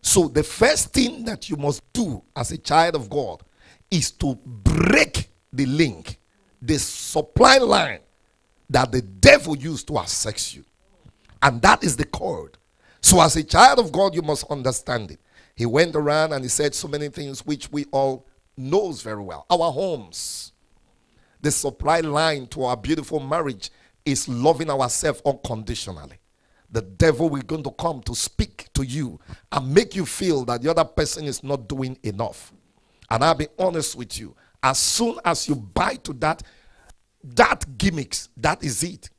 So, the first thing that you must do as a child of God is to break the link, the supply line that the devil used to access you. And that is the cord. So, as a child of God, you must understand it. He went around and he said so many things which we all knows very well. Our homes, the supply line to our beautiful marriage is loving ourselves unconditionally. The devil will going to come to speak to you and make you feel that the other person is not doing enough. And I'll be honest with you. As soon as you buy to that, that gimmicks, that is it.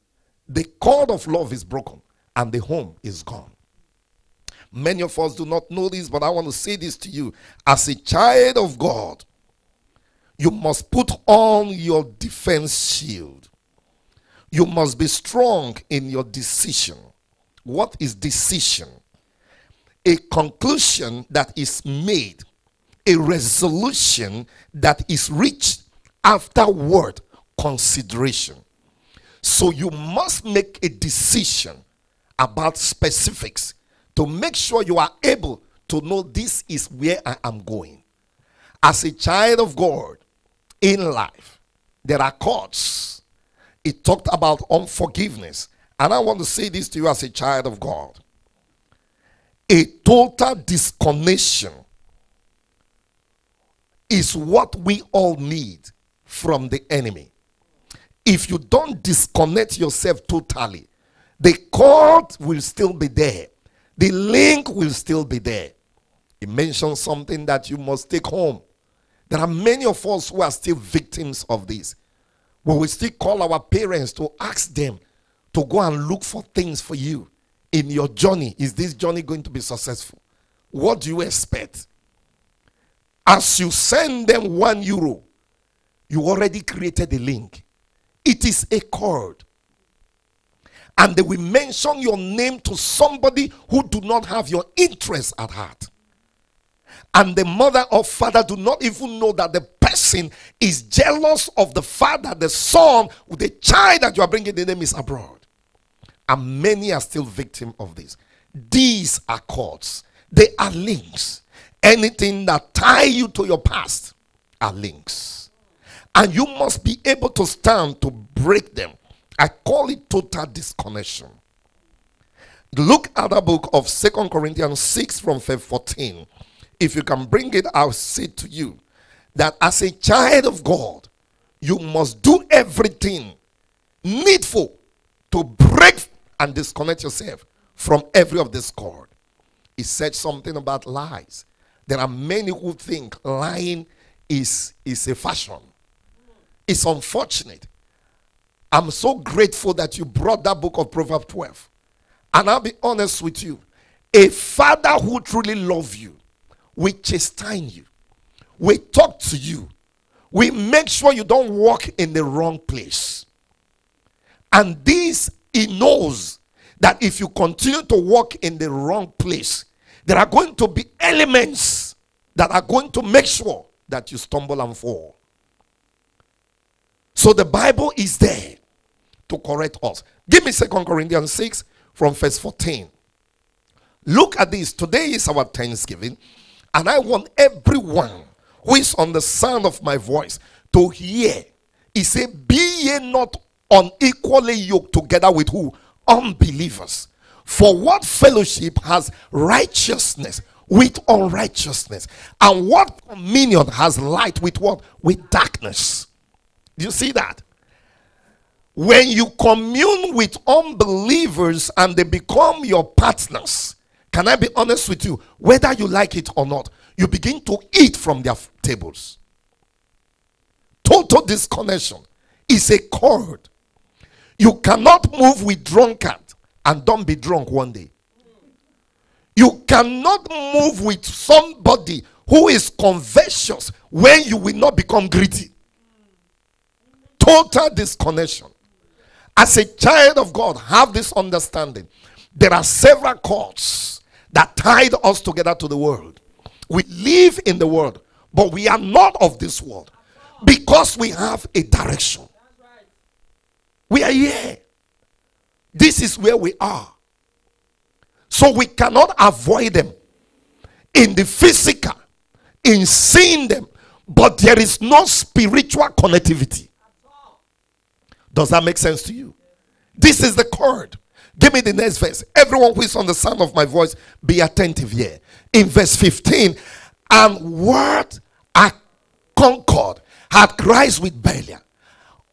The cord of love is broken and the home is gone. Many of us do not know this, but I want to say this to you. As a child of God, you must put on your defense shield. You must be strong in your decision. What is decision? A conclusion that is made, a resolution that is reached afterward consideration. So you must make a decision about specifics to make sure you are able to know this is where I am going. As a child of God in life, there are courts. It talked about unforgiveness And I want to say this to you as a child of God. A total disconnection is what we all need from the enemy. If you don't disconnect yourself totally, the cord will still be there, the link will still be there. He mentioned something that you must take home. There are many of us who are still victims of this. But we still call our parents to ask them to go and look for things for you in your journey. Is this journey going to be successful? What do you expect? As you send them one euro, you already created a link. It is a cord. And they will mention your name to somebody who do not have your interest at heart. And the mother or father do not even know that the person is jealous of the father, the son, the child that you are bringing the name is abroad. And many are still victim of this. These are cords. They are links. Anything that tie you to your past are links. And you must be able to stand to break them. I call it total disconnection. Look at the book of Second Corinthians 6 from verse 14. If you can bring it, I'll say to you that as a child of God, you must do everything needful to break and disconnect yourself from every of this cord. He said something about lies. There are many who think lying is, is a fashion. It's unfortunate. I'm so grateful that you brought that book of Proverbs 12. And I'll be honest with you. A father who truly loves you will chastine you, we talk to you, we make sure you don't walk in the wrong place. And this, he knows that if you continue to walk in the wrong place, there are going to be elements that are going to make sure that you stumble and fall. So the Bible is there to correct us. Give me Second Corinthians 6 from verse 14. Look at this. Today is our Thanksgiving, and I want everyone who is on the sound of my voice to hear. He said, Be ye not unequally yoked together with who? Unbelievers. For what fellowship has righteousness with unrighteousness? And what communion has light with what? With darkness. Do you see that? When you commune with unbelievers and they become your partners, can I be honest with you? Whether you like it or not, you begin to eat from their tables. Total disconnection is a cord. You cannot move with drunkard and don't be drunk one day. You cannot move with somebody who is covetous when you will not become greedy. Total disconnection. As a child of God, have this understanding. There are several cords that tied us together to the world. We live in the world, but we are not of this world because we have a direction. We are here. This is where we are. So we cannot avoid them in the physical, in seeing them, but there is no spiritual connectivity. Does that make sense to you? This is the cord. Give me the next verse. Everyone who is on the sound of my voice, be attentive here. In verse 15, and what a concord had Christ with Belial,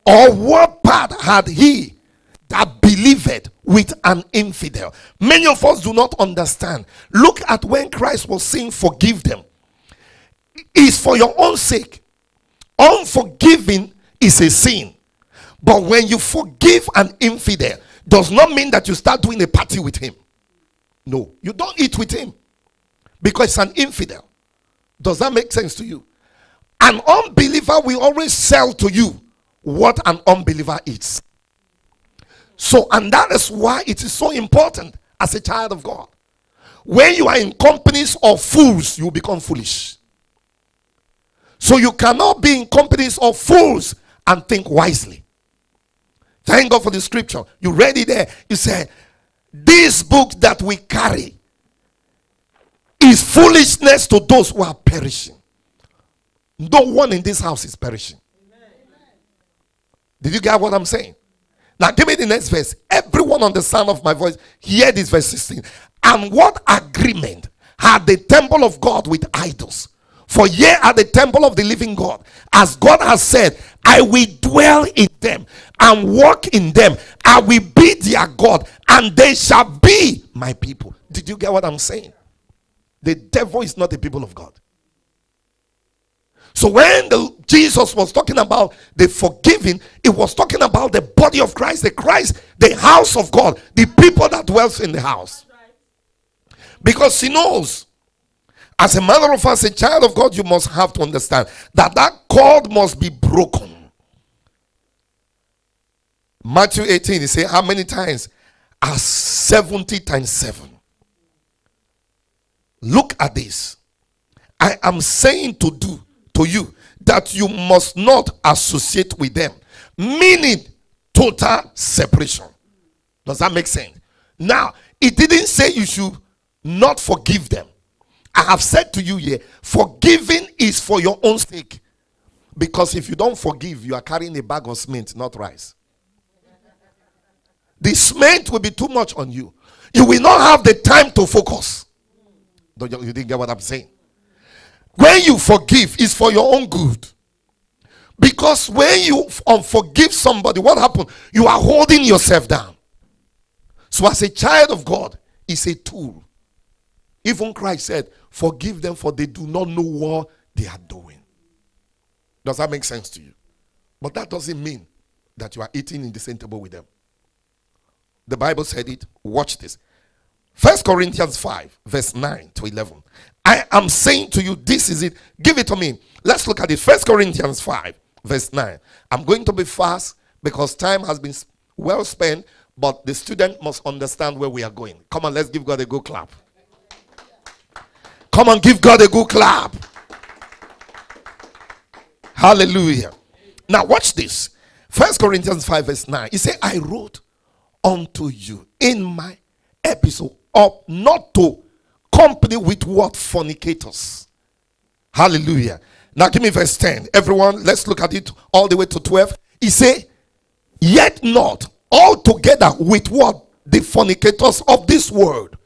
or what part had he that believed with an infidel? Many of us do not understand. Look at when Christ was saying, Forgive them. It's for your own sake. Unforgiving is a sin. But when you forgive an infidel, does not mean that you start doing a party with him. No, you don't eat with him because it's an infidel. Does that make sense to you? An unbeliever will always sell to you what an unbeliever eats. So, and that is why it is so important as a child of God. When you are in companies of fools, you become foolish. So, you cannot be in companies of fools and think wisely. Thank God for the scripture. You read it there. You said, This book that we carry is foolishness to those who are perishing. No one in this house is perishing. Did you get what I'm saying? Now, give me the next verse. Everyone everyone on the sound of my voice, hear this verse 16. And what agreement had the temple of God with idols? For ye are the temple of the living God. As God has said, I will dwell in them and walk in them. I will be their God, and they shall be my people. Did you get what I'm saying? The devil is not the people of God. So when the, Jesus was talking about the forgiving, it was talking about the body of Christ, the Christ, the house of God, the people that dwells in the house. Because he knows, as a matter of fact, a child of God, you must have to understand that that cord must be broken. Matthew 18, he said, How many times? As 70 times 7. Look at this. I am saying to do to you that you must not associate with them, meaning total separation. Does that make sense? Now, it didn't say you should not forgive them. I have said to you here, forgiving is for your own sake. Because if you don't forgive, you are carrying a bag of cement, not rice. The cement will be too much on you. You will not have the time to focus. Don't you, didn't get what I'm saying? When you forgive, it's for your own good. Because when you unforgive somebody, what happened? You are holding yourself down. So, as a child of God, it's a tool. Even Christ said, Forgive them, for they do not know what they are doing. Does that make sense to you? But that doesn't mean that you are eating in the same table with them. The Bible said it. Watch this. First Corinthians 5, verse 9 to 11. I am saying to you, this is it. Give it to me. Let's look at it. First Corinthians 5, verse 9. I'm going to be fast because time has been well spent, but the student must understand where we are going. Come on, let's give God a good clap. Come on, give God a good clap. Hallelujah. Now, watch this. First Corinthians 5, verse 9. He said, I wrote unto you in my epistle of not to company with what fornicators. Hallelujah. Now give me verse 10. Everyone, let's look at it all the way to 12. He say, Yet not altogether with what? The fornicators of this world,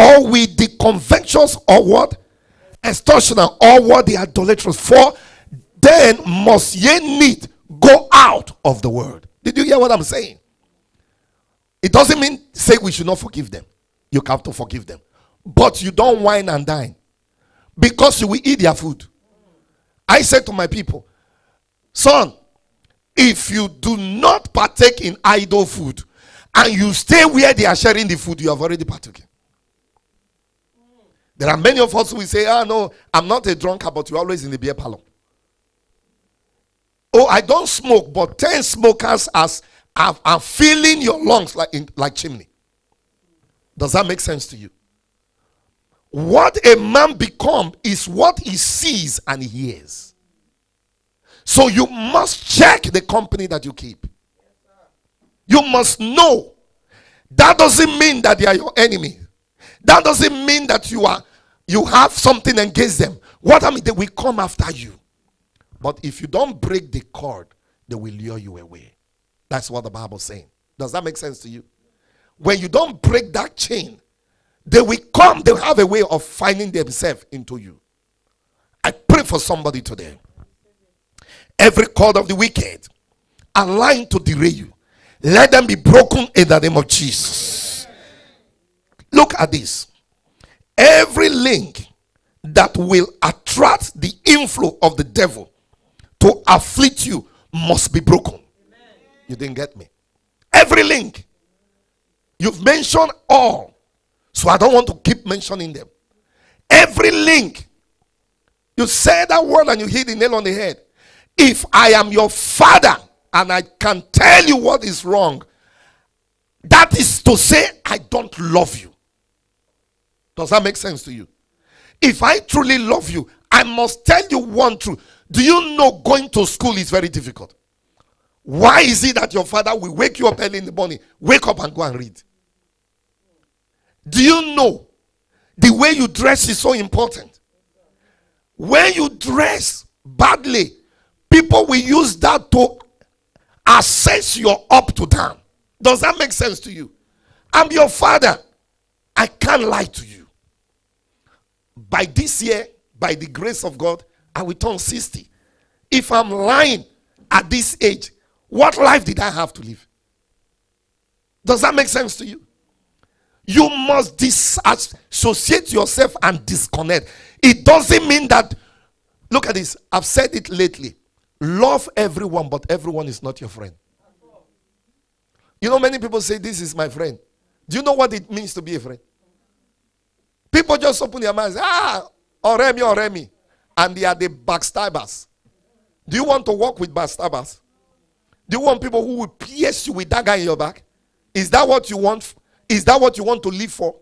or with the conventions or what? Extortioner, or what the idolaters. For then must ye need go out of the world. Did you hear what I'm saying? It doesn't mean say we should not forgive them. You have to forgive them. But you don't wine and dine because you will eat their food. I said to my people, son, if you do not partake in idol food and you stay where they are sharing the food, you have already partaken. There are many of us who say, Ah, no, I'm not a drunkard, but you're always in the beer parlor. Oh, I don't smoke, but 10 smokers as are, are filling your lungs like, in, like chimney. Does that make sense to you? What a man become is what he sees and hears. So you must check the company that you keep. You must know. That doesn't mean that they are your enemy. That doesn't mean that you are you have something against them. What I mean, they will come after you. But if you don't break the cord, they will lure you away. That's what the Bible's saying. Does that make sense to you? When you don't break that chain, they will come, they'll have a way of finding themselves into you. I pray for somebody today. Every cord of the wicked aligned to derail you, let them be broken in the name of Jesus. Look at this. Every link that will attract the inflow of the devil to afflict you must be broken. You didn't get me. Every link. You've mentioned all. So I don't want to keep mentioning them. Every link. You say that word and you hit the nail on the head. If I am your father and I can tell you what is wrong, that is to say, I don't love you. Does that make sense to you? If I truly love you, I must tell you one truth. Do you know going to school is very difficult? Why is it that your father will wake you up early in the morning? Wake up and go and read. Do you know the way you dress is so important? When you dress badly, people will use that to assess your up to down. Does that make sense to you? I'm your father. I can't lie to you. By this year, by the grace of God, I will turn 60. If I'm lying at this age, what life did I have to live? Does that make sense to you? You must disassociate yourself and disconnect. It doesn't mean that, look at this, I've said it lately. Love everyone, but everyone is not your friend. You know, many people say, This is my friend. Do you know what it means to be a friend? People just open their mouths, ah, Oremi, Oremi. And they are the backstabbers. Do you want to work with backstabbers? Do you want people who will pierce you with that guy in your back? Is that what you want? Is that what you want to live for?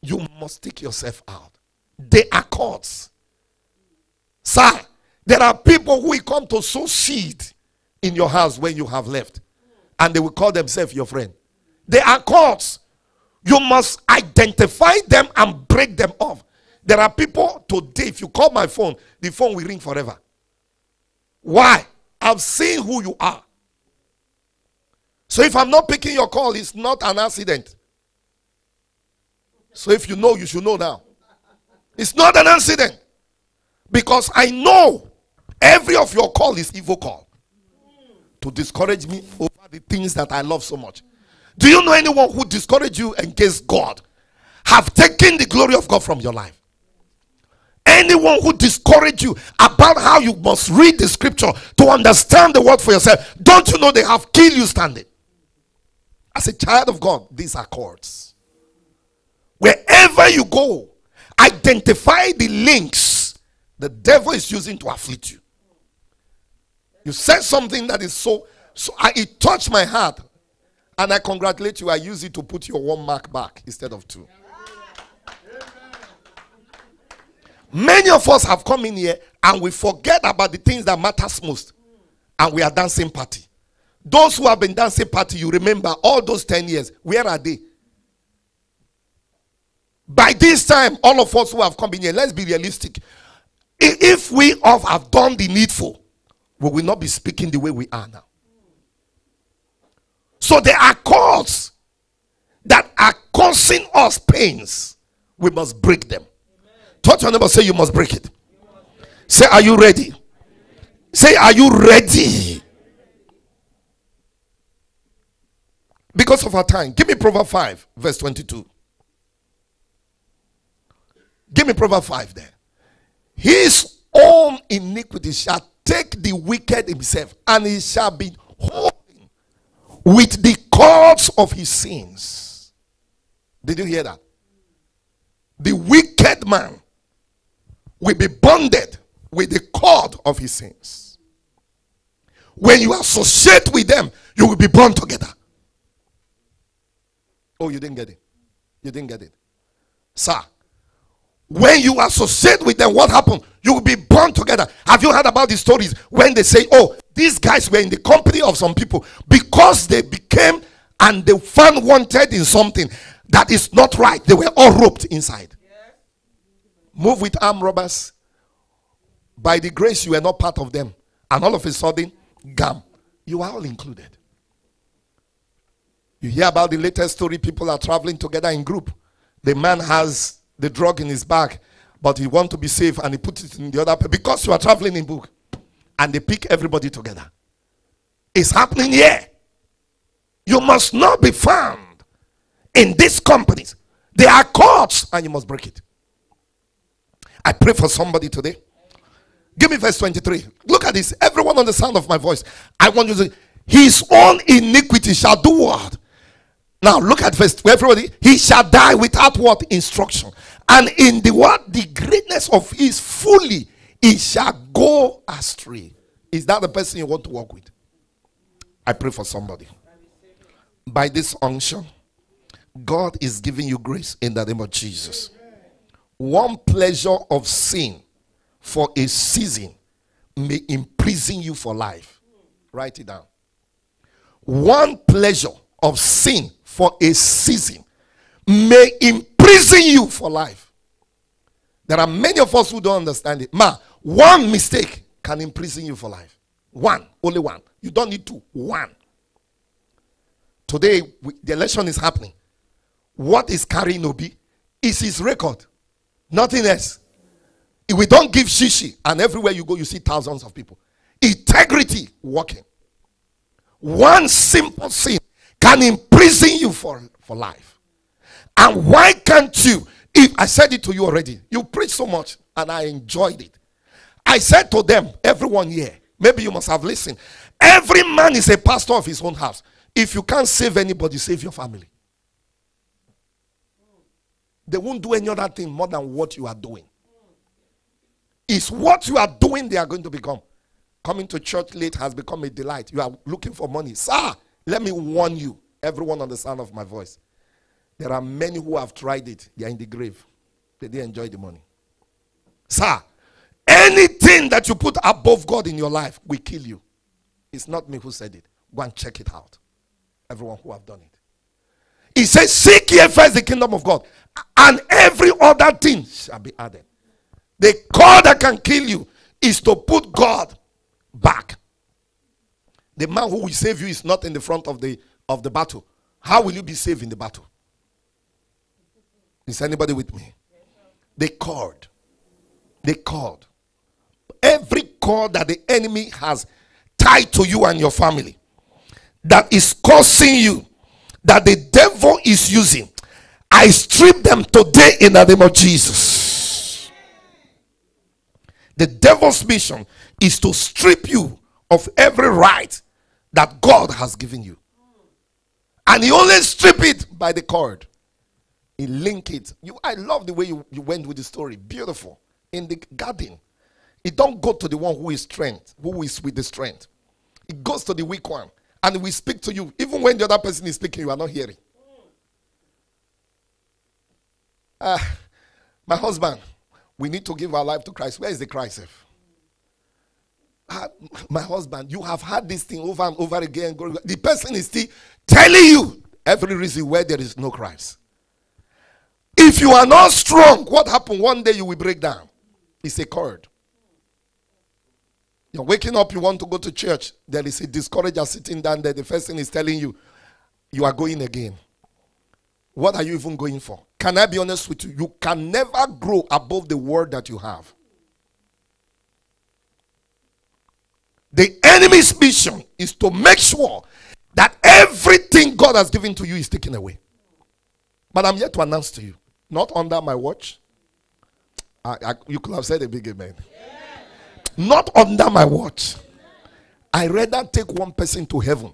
You must take yourself out. They are courts. Sir, there are people who will come to sow seed in your house when you have left. And they will call themselves your friend. They are courts. You must identify them and break them off. There are people today, if you call my phone, the phone will ring forever. Why? I've seen who you are. So if I'm not picking your call, it's not an accident. So if you know, you should know now. It's not an accident. Because I know every of your call is evil call. To discourage me over the things that I love so much. Do you know anyone who discouraged you against God have taken the glory of God from your life? Anyone who discouraged you about how you must read the scripture to understand the word for yourself, don't you know they have killed you standing? As a child of God, these are cords. Wherever you go, identify the links the devil is using to afflict you. You said something that is so, so I, it touched my heart. And I congratulate you. I use it to put your one mark back instead of two. Many of us have come in here and we forget about the things that matters most. And we are dancing party. Those who have been dancing party, you remember all those 10 years. Where are they? By this time, all of us who have come in here, let's be realistic. If we have done the needful, we will not be speaking the way we are now. So there are cords that are causing us pains. We must break them. Touch your neighbor, say you must break it. Say, are you ready? Say, are you ready? Because of our time, give me Proverbs 5, verse 22. Give me Proverbs 5 there. His own iniquity shall take the wicked himself, and he shall be with the cords of his sins. Did you hear that? The wicked man will be bonded with the cord of his sins. When you associate with them, you will be bound together. Oh, you didn't get it. You didn't get it. Sir, when you associate with them, what happened? You will be bound together. Have you heard about the stories when they say, oh, these guys were in the company of some people because they became and they found wanted in something that is not right? They were all roped inside. Move with armed robbers. By the grace, you were not part of them. And all of a sudden, gam, you are all included. You hear about the latest story people are traveling together in group. The man has the drug in his bag, but he want to be safe and he put it in the other because you are traveling in book. And they pick everybody together. It's happening here. You must not be found in these companies. They are courts and you must break it. I pray for somebody today. Give me verse 23. Look at this. Everyone on the sound of my voice. I want you to his own iniquity shall do what? Now look at verse everybody. He shall die without what instruction. And in the what the greatness of his fully he shall go astray. Is that the person you want to work with? I pray for somebody. By this unction, God is giving you grace in the name of Jesus. One pleasure of sin for a season may imprison you for life. Write it down. One pleasure of sin for a season may imprison you for life. There are many of us who don't understand it. Ma, one mistake can imprison you for life. One, only one. You don't need two. One. Today, we, the election is happening. What is carrying Obi is his record, nothing else. If we don't give shishi, and everywhere you go, you see thousands of people. Integrity working. One simple sin can imprison you for, for life. And why can't you? If I said it to you already, you preach so much, and I enjoyed it. I said to them, everyone here, maybe you must have listened. Every man is a pastor of his own house. If you can't save anybody, save your family. They won't do any other thing more than what you are doing. It's what you are doing they are going to become. Coming to church late has become a delight. You are looking for money. Sir, let me warn you, everyone on the sound of my voice. There are many who have tried it. They are in the grave. They didn't enjoy the money. Sir, anything that you put above God in your life will kill you. It's not me who said it. Go and check it out. Everyone who have done it. He says, Seek ye first the kingdom of God, and every other thing shall be added. The call that can kill you is to put God back. The man who will save you is not in the front of the of the battle. How will you be saved in the battle? Is anybody with me? They called. They called. Every cord that the enemy has tied to you and your family that is causing you that the devil is using. I strip them today in the name of Jesus. The devil's mission is to strip you of every right that God has given you. And he only strip it by the cord. He link it. You, I love the way you, you went with the story. Beautiful. In the garden. It don't go to the one who is strength, who is with the strength. It goes to the weak one. And we speak to you. Even when the other person is speaking, you are not hearing. Ah, my husband, we need to give our life to Christ. Where is the Christ? Ah, my husband, you have had this thing over and over again. The person is still telling you every reason where there is no Christ. If you are not strong, what happened? One day you will break down. It's a cord. You're waking up, you want to go to church. There is a discourager sitting down there. The first thing is telling you, you are going again. What are you even going for? Can I be honest with you? You can never grow above the word that you have. The enemy's mission is to make sure that everything God has given to you is taken away. But I'm here to announce to you, not under my watch. I, I, you could have said a big amen. Not under my watch. I rather take one person to heaven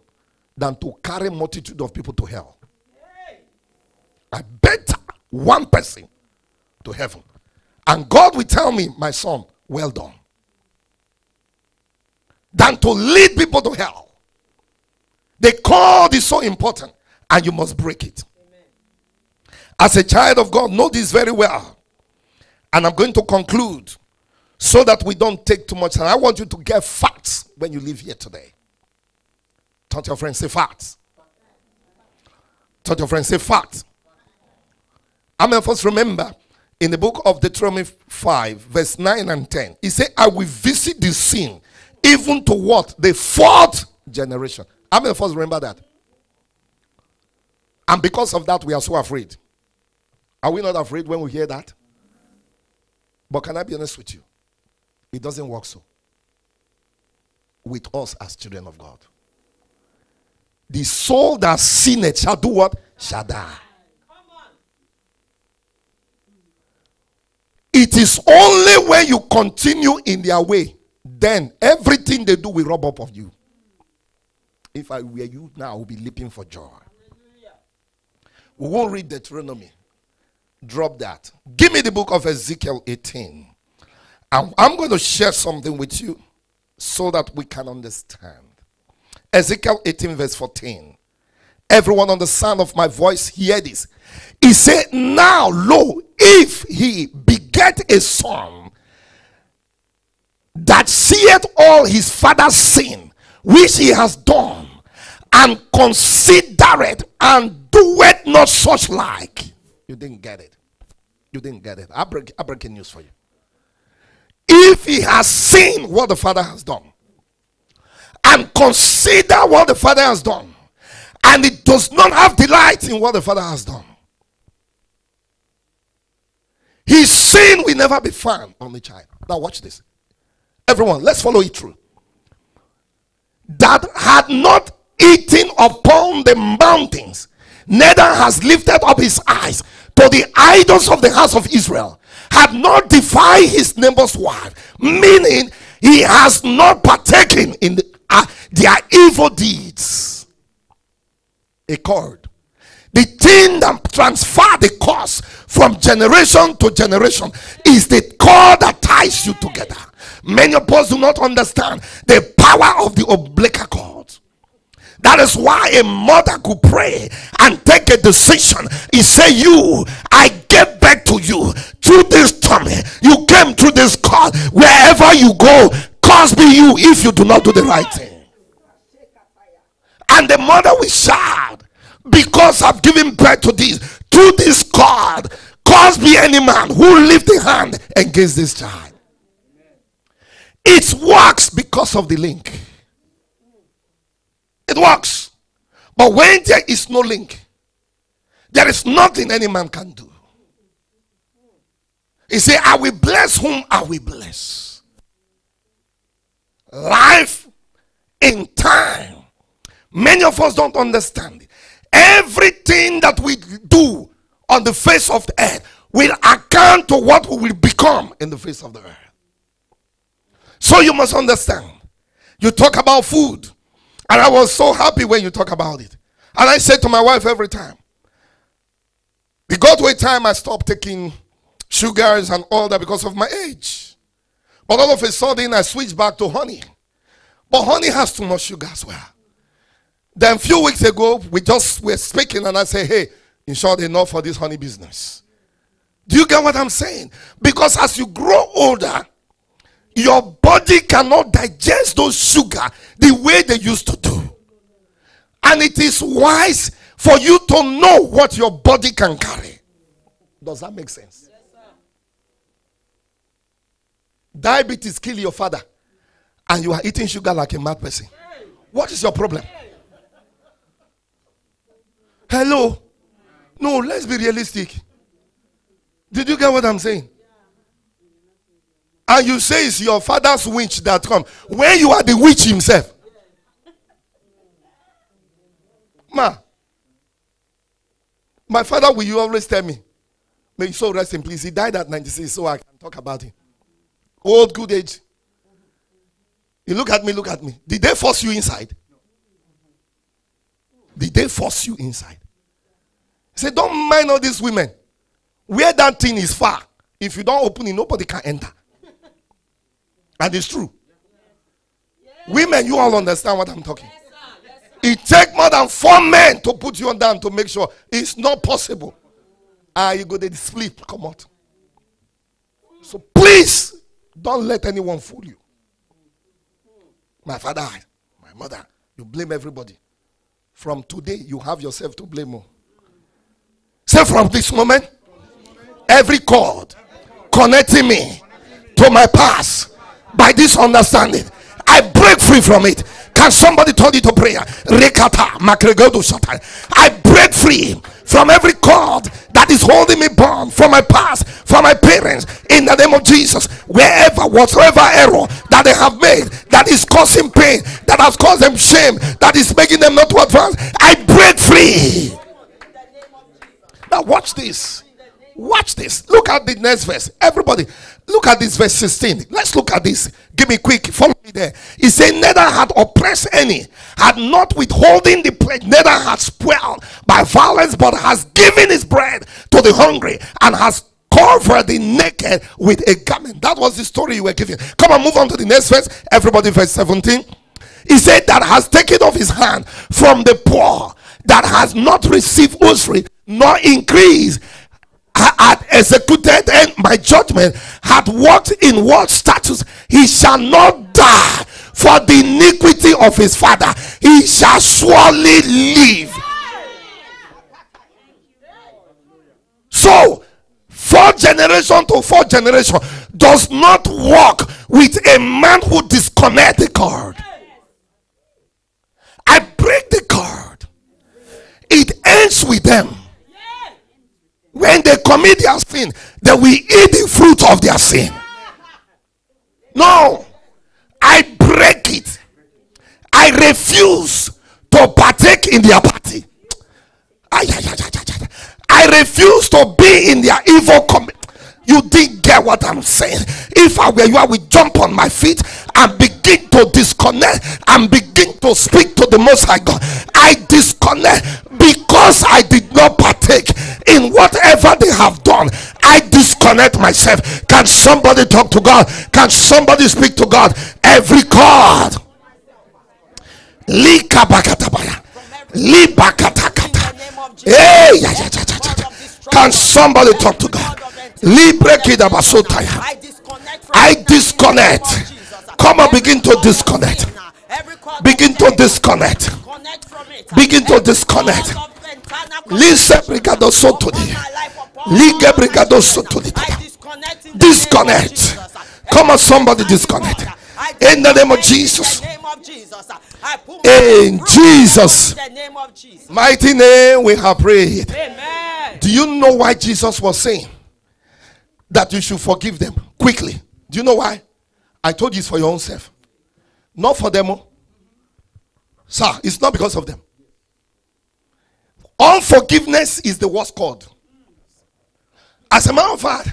than to carry multitude of people to hell. I better one person to heaven. And God will tell me, my son, well done. Than to lead people to hell. The cord is so important and you must break it. As a child of God, know this very well. And I'm going to conclude so that we don't take too much time. I want you to get facts when you leave here today. Tell your friends, say facts. Tell your friends, say facts. I'm mean, first remember in the book of Deuteronomy 5, verse 9 and 10, he said, I will visit the sin even to what? The fourth generation. Many of us remember that? And because of that, we are so afraid. Are we not afraid when we hear that? But can I be honest with you? It doesn't work so. With us as children of God. The soul that sinneth shall do what? Shall die. It is only when you continue in their way, then everything they do will rub up of you. If I were you now, I would be leaping for joy. We won't read Deuteronomy. Drop that. Give me the book of Ezekiel 18. I'm, I'm going to share something with you so that we can understand. Ezekiel 18, verse 14. Everyone on the sound of my voice, hear this. He said, Now, lo, if he beget a son that seeth all his father's sin, which he has done, and considereth and doeth not such like. You didn't get it. You didn't get it. I break, I breaking news for you. If he has seen what the father has done, and consider what the father has done, and it does not have delight in what the Father has done. His sin will never be found on the child. Now, watch this. Everyone, let's follow it through. That had not eaten upon the mountains, neither has lifted up his eyes to the idols of the house of Israel, had not defied his neighbor's wife, meaning he has not partaken in the, uh, their evil deeds. A. The thing that transfer the cause from generation to generation is the cord that ties you together. Many of us do not understand the power of the umbilical cord. That is why a mother could pray and take a decision. He say, "You, I give back to you through this tummy. You came through this cord. Wherever you go, cause be you if you do not do the right thing." And the mother will shout, "Because I've given birth to this through this cord, cause be any man who lift a hand against this child." It works because of the link. It works. But when there is no link, there is nothing any man can do. He said, I will bless whom I will bless. Life in time. Many of us don't understand it. Everything that we do on the face of the earth will account to what we will become in the face of the earth. So you must understand. You talk about food. And I was so happy when you talk about it. And I said to my wife every time, we got to a time I stopped taking sugars and all that because of my age. But all of a sudden I switched back to honey. But honey has too much sugar as well. Then a few weeks ago, we just were speaking and I said, hey, in short, enough for this honey business. Do you get what I'm saying? Because as you grow older, your body cannot digest those sugar the way they used to do. And it is wise for you to know what your body can carry. Does that make sense? Diabetes kill your father and you are eating sugar like a mad person. What is your problem? Hello? No, let's be realistic. Did you get what I'm saying? And you say it's your father's witch that come when you are the witch himself. Ma, my father will you always tell me, may you so rest in peace. He died at 96, so I can talk about him. Old good age. You look at me, look at me. Did they force you inside? Did they force you inside? He said, Don't mind all these women. Where that thing is far, if you don't open it, nobody can enter. And it's true. Women, you all understand what I'm talking. It takes more than four men to put you on down to make sure it's not possible. Ah, you go to sleep, come out. So please don't let anyone fool you. My father, my mother, you blame everybody. From today, you have yourself to blame. More. Say from this moment, every cord connecting me to my past by this understanding, I break free from it. Can somebody turn it to prayer? Rekata. I break free from every cord that is holding me bound from my past, from my parents, in the name of Jesus. Wherever, whatsoever error that they have made that is causing pain, that has caused them shame, that is making them not to advance, I break free. Now, watch this. Watch this. Look at the next verse. Everybody, look at this verse 16. Let's look at this. Give me quick. Follow me there. He said, Neither had oppressed any, had not withholding the pledge, neither had spoiled by violence, but has given his bread to the hungry and has covered the naked with a garment. That was the story you were giving. Come on, move on to the next verse. Everybody, verse 17. He said, That has taken off his hand from the poor, that has not received usury, nor increase had executed and my judgment had walked in what status he shall not die for the iniquity of his father. He shall surely live. So four generation to four generation does not work with a man who disconnect the cord i break the cord It ends with them. When they commit their sin, they will eat the fruit of their sin. No, I break it. I refuse to partake in their party. I refuse to be in their evil commit. You didn't get what I'm saying. If I were you, I would jump on my feet and begin to disconnect and begin to speak to the Most High God. I disconnect because I did not partake in whatever they have done. I disconnect myself. Can somebody talk to God? Can somebody speak to God? Every God. Lika bakatabaya. Libakatakata. Hey, yeah, yeah, yeah, yeah, yeah. Can somebody talk to God? Libre. I disconnect. I it in the name disconnect. Come and begin to disconnect. sin, every cord of Begin to disconnect. disconnect from it. Begin to disconnect. cord of internal Lise brigado soto upon di. my life, upon Lige brigado children. soto di. Disconnect in the name of Disconnect. Jesus. Come on, somebody disconnect. In the name of Jesus. In the name of Jesus. I put my In foot Jesus. In the name of Jesus. Mighty name we have prayed. Amen. Do you know why Jesus was saying that you should forgive them quickly? Do you know why? I told you it's for your own self, not for them. oh. Sir, it's not because of them. Unforgiveness is the worst code. As a matter of fact,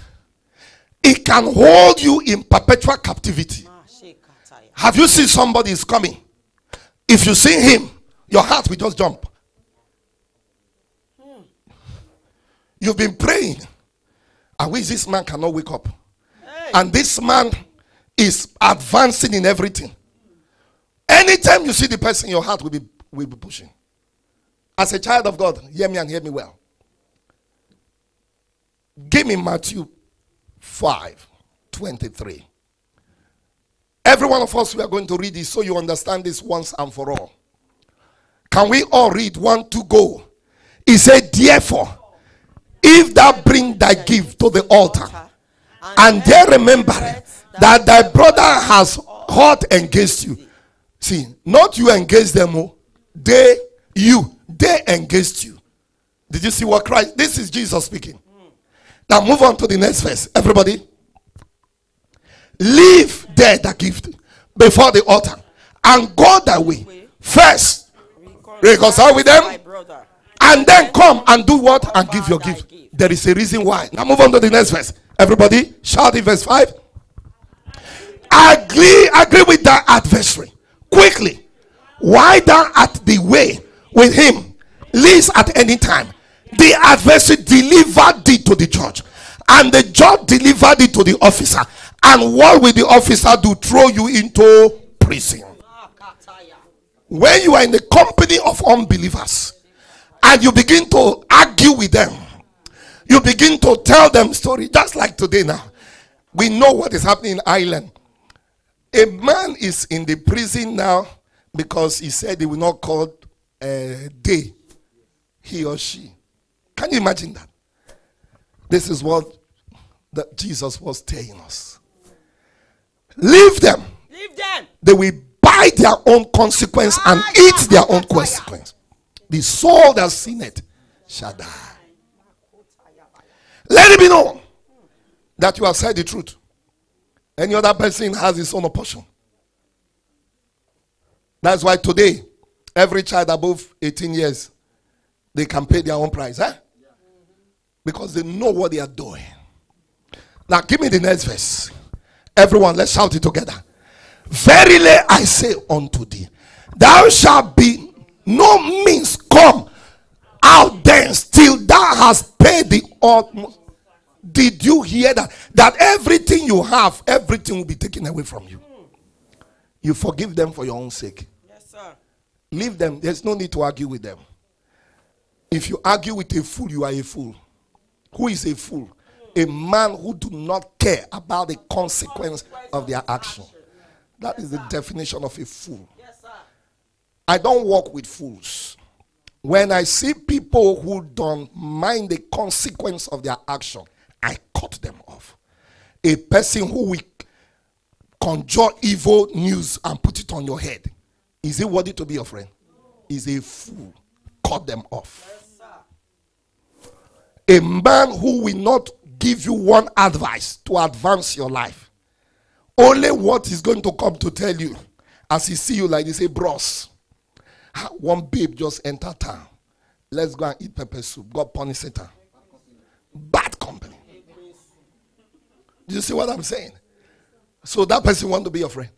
it can hold you in perpetual captivity. Have you seen somebody is coming? If you see him, your heart will just jump. You've been praying. I wish this man cannot wake up. And this man is advancing in everything. Anytime you see the person, your heart will be will be pushing. As a child of God, hear me and hear me well. Give me Matthew 5 23. Every one of us, we are going to read this so you understand this once and for all. Can we all read one to go? He said, Therefore, if thou bring thy gift to the altar, and there remember that thy brother has hurt against you. See, not you against them, oh, they, you, they against you. Did you see what Christ? This is Jesus speaking. Now move on to the next verse. Everybody. Leave there the gift before the altar and go thy way. First, reconcile with them. And then come and do what? And give your gift. There is a reason why. Now move on to the next verse. Everybody, shout in verse 5. Agree, agree with that adversary quickly. Why thou at the way with him, least at any time. The adversary delivered thee to the judge, and the judge delivered it to the officer. And what will the officer do? Throw you into prison. When you are in the company of unbelievers and you begin to argue with them, you begin to tell them story just like today now. We know what is happening in Ireland. A man is in the prison now because he said he will not call a day, he or she. Can you imagine that? This is what that Jesus was telling us. Leave them Leave them. they will buy their own consequence and eat their own consequence. The soul that seen it shall die. Let it be known that you have said the truth. Any other person has his own portion. That's why today, every child above 18 years, they can pay their own price. Eh? Because they know what they are doing. Now, give me the next verse. Everyone, let's shout it together. Verily I say unto thee, thou shalt be no means come out thence till thou hast paid the utmost. Did you hear that? That everything you have, everything will be taken away from you. You forgive them for your own sake. Yes, sir. Leave them. There's no need to argue with them. If you argue with a fool, you are a fool. Who is a fool? A man who do not care about the consequence of their action. That is the definition of a fool. I don't work with fools. When I see people who don't mind the consequence of their action, I cut them off. A person who will conjure evil news and put it on your head, is he worthy to be your friend? Is a fool. Cut them off. A man who will not give you one advice to advance your life. Only what is going to come to tell you as he see you like this, say, bros. One babe just enter town. Let's go and eat pepper soup. God punish Satan. Bad company. Do you see what I'm saying? So that person want to be your friend.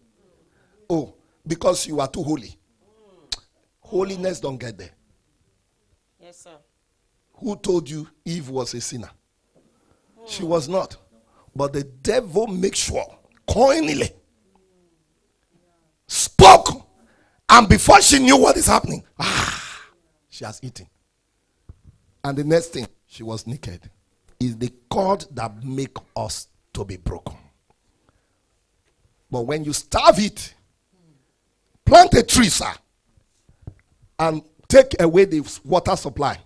Oh, because you are too holy. Holiness don't get there. Yes, sir. Who told you Eve was a sinner? She was not. But the devil makes sure, coinily, spoke. And before she knew what is happening, ah, she has eaten. And the next thing, she was naked. Is the cord that make us to be broken. But when you starve it, plant a tree, sir, and take away the water supply.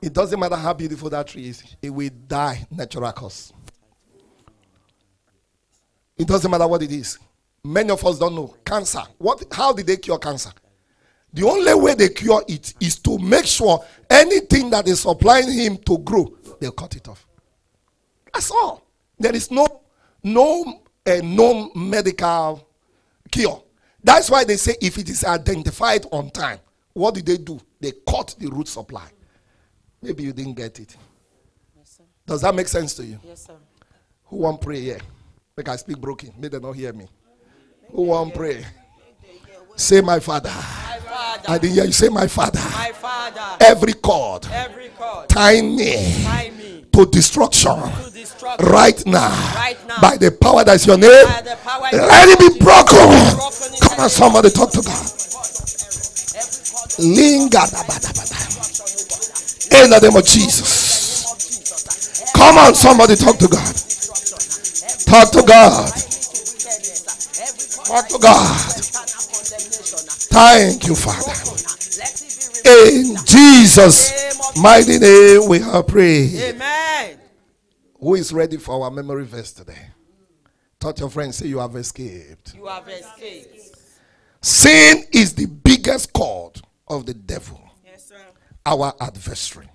It doesn't matter how beautiful that tree is, it will die natural cause. It doesn't matter what it is. Many of us don't know. Cancer. What how did they cure cancer? The only way they cure it is to make sure anything that is supplying him to grow, they'll cut it off. That's all. There is no no uh, no medical cure. That's why they say if it is identified on time, what do they do? They cut the root supply. Maybe you didn't get it. Yes, sir. Does that make sense to you? Yes, sir. Who want pray here? Make I speak broken. May they not hear me. Who want pray? Say my father. My father. I didn't hear you say my father. My father. Every cord Every cord. tying me Tie me to destruction to destruction. right now Right now. by the power that's your name. By the power Let it be broken. Broken Come on, somebody talk to God. Linga da ba da. In the name of Jesus. Come on, somebody talk to God. Talk to God. To God. Thank you, Father. In Jesus' mighty name, we have prayed. Amen. Who is ready for our memory verse today? Touch your friend, say you have escaped. You have escaped. Sin is the biggest cord of the devil, Yes, sir. our adversary.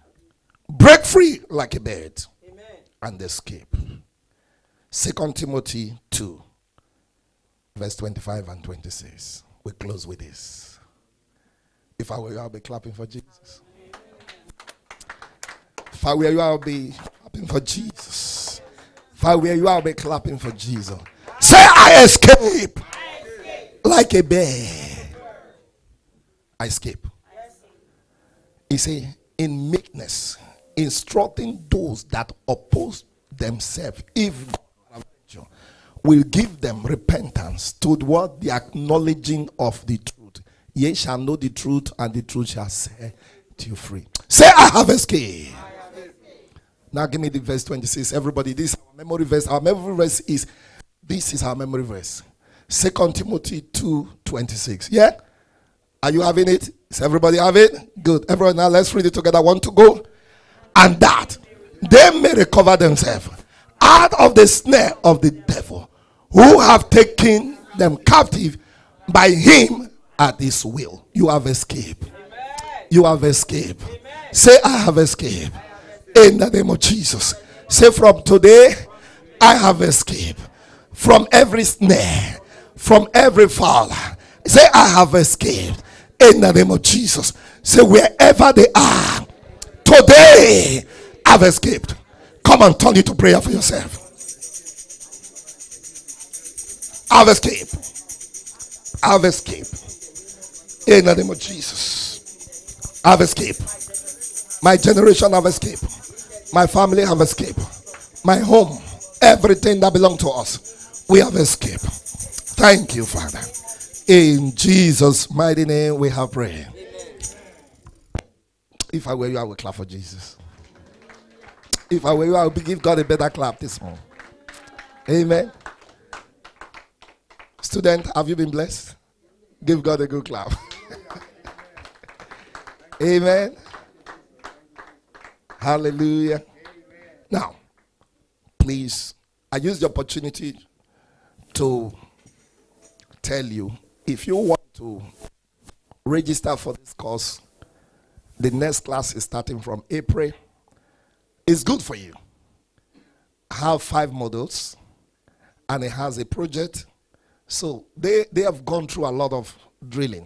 Break free like a bird Amen. and escape. Second Timothy 2, verse 25 and 26. We close with this. If I were you, I'll be clapping for Jesus. If I were you, I'll be clapping for Jesus. If I were you, I'll be clapping for Jesus. Say, I escape like a bear. I escape. He say, in meekness, instructing those that oppose themselves, if will give them repentance toward the acknowledging of the truth. Ye shall know the truth, and the truth shall set you free. Say, I have escaped. Now give me the verse 26. Everybody, this is our memory verse. Our memory verse is this is our memory verse. Second Timothy 2 26. Yeah? Are you having it? Is everybody have it? Good. Everyone now let's read it together. Want to go? And that they may recover themselves out of the snare of the devil, who have taken them captive by him at his will. You have escaped. You have escaped. Say, I have escaped. In the name of Jesus. Say, from today, I have escaped from every snare, from every fall. Say, I have escaped. In the name of Jesus. Say, wherever they are, today, I've escaped. Come on, turn it to prayer for yourself. I've escaped. I've escaped. In the name of Jesus. I've escaped. My generation have escaped. My family have escaped. My home, everything that belongs to us, we have escaped. Thank you, Father. In Jesus' mighty name, we have prayed. If I were you, I would clap for Jesus. If I were you, I would give God a better clap this morning. Amen. Student, have you been blessed? Give God a good clap. Amen. Hallelujah. Now, please, I use the opportunity to tell you if you want to register for this course, the next class is starting from April It's good for you. Have five models and it has a project. So they, they have gone through a lot of drilling.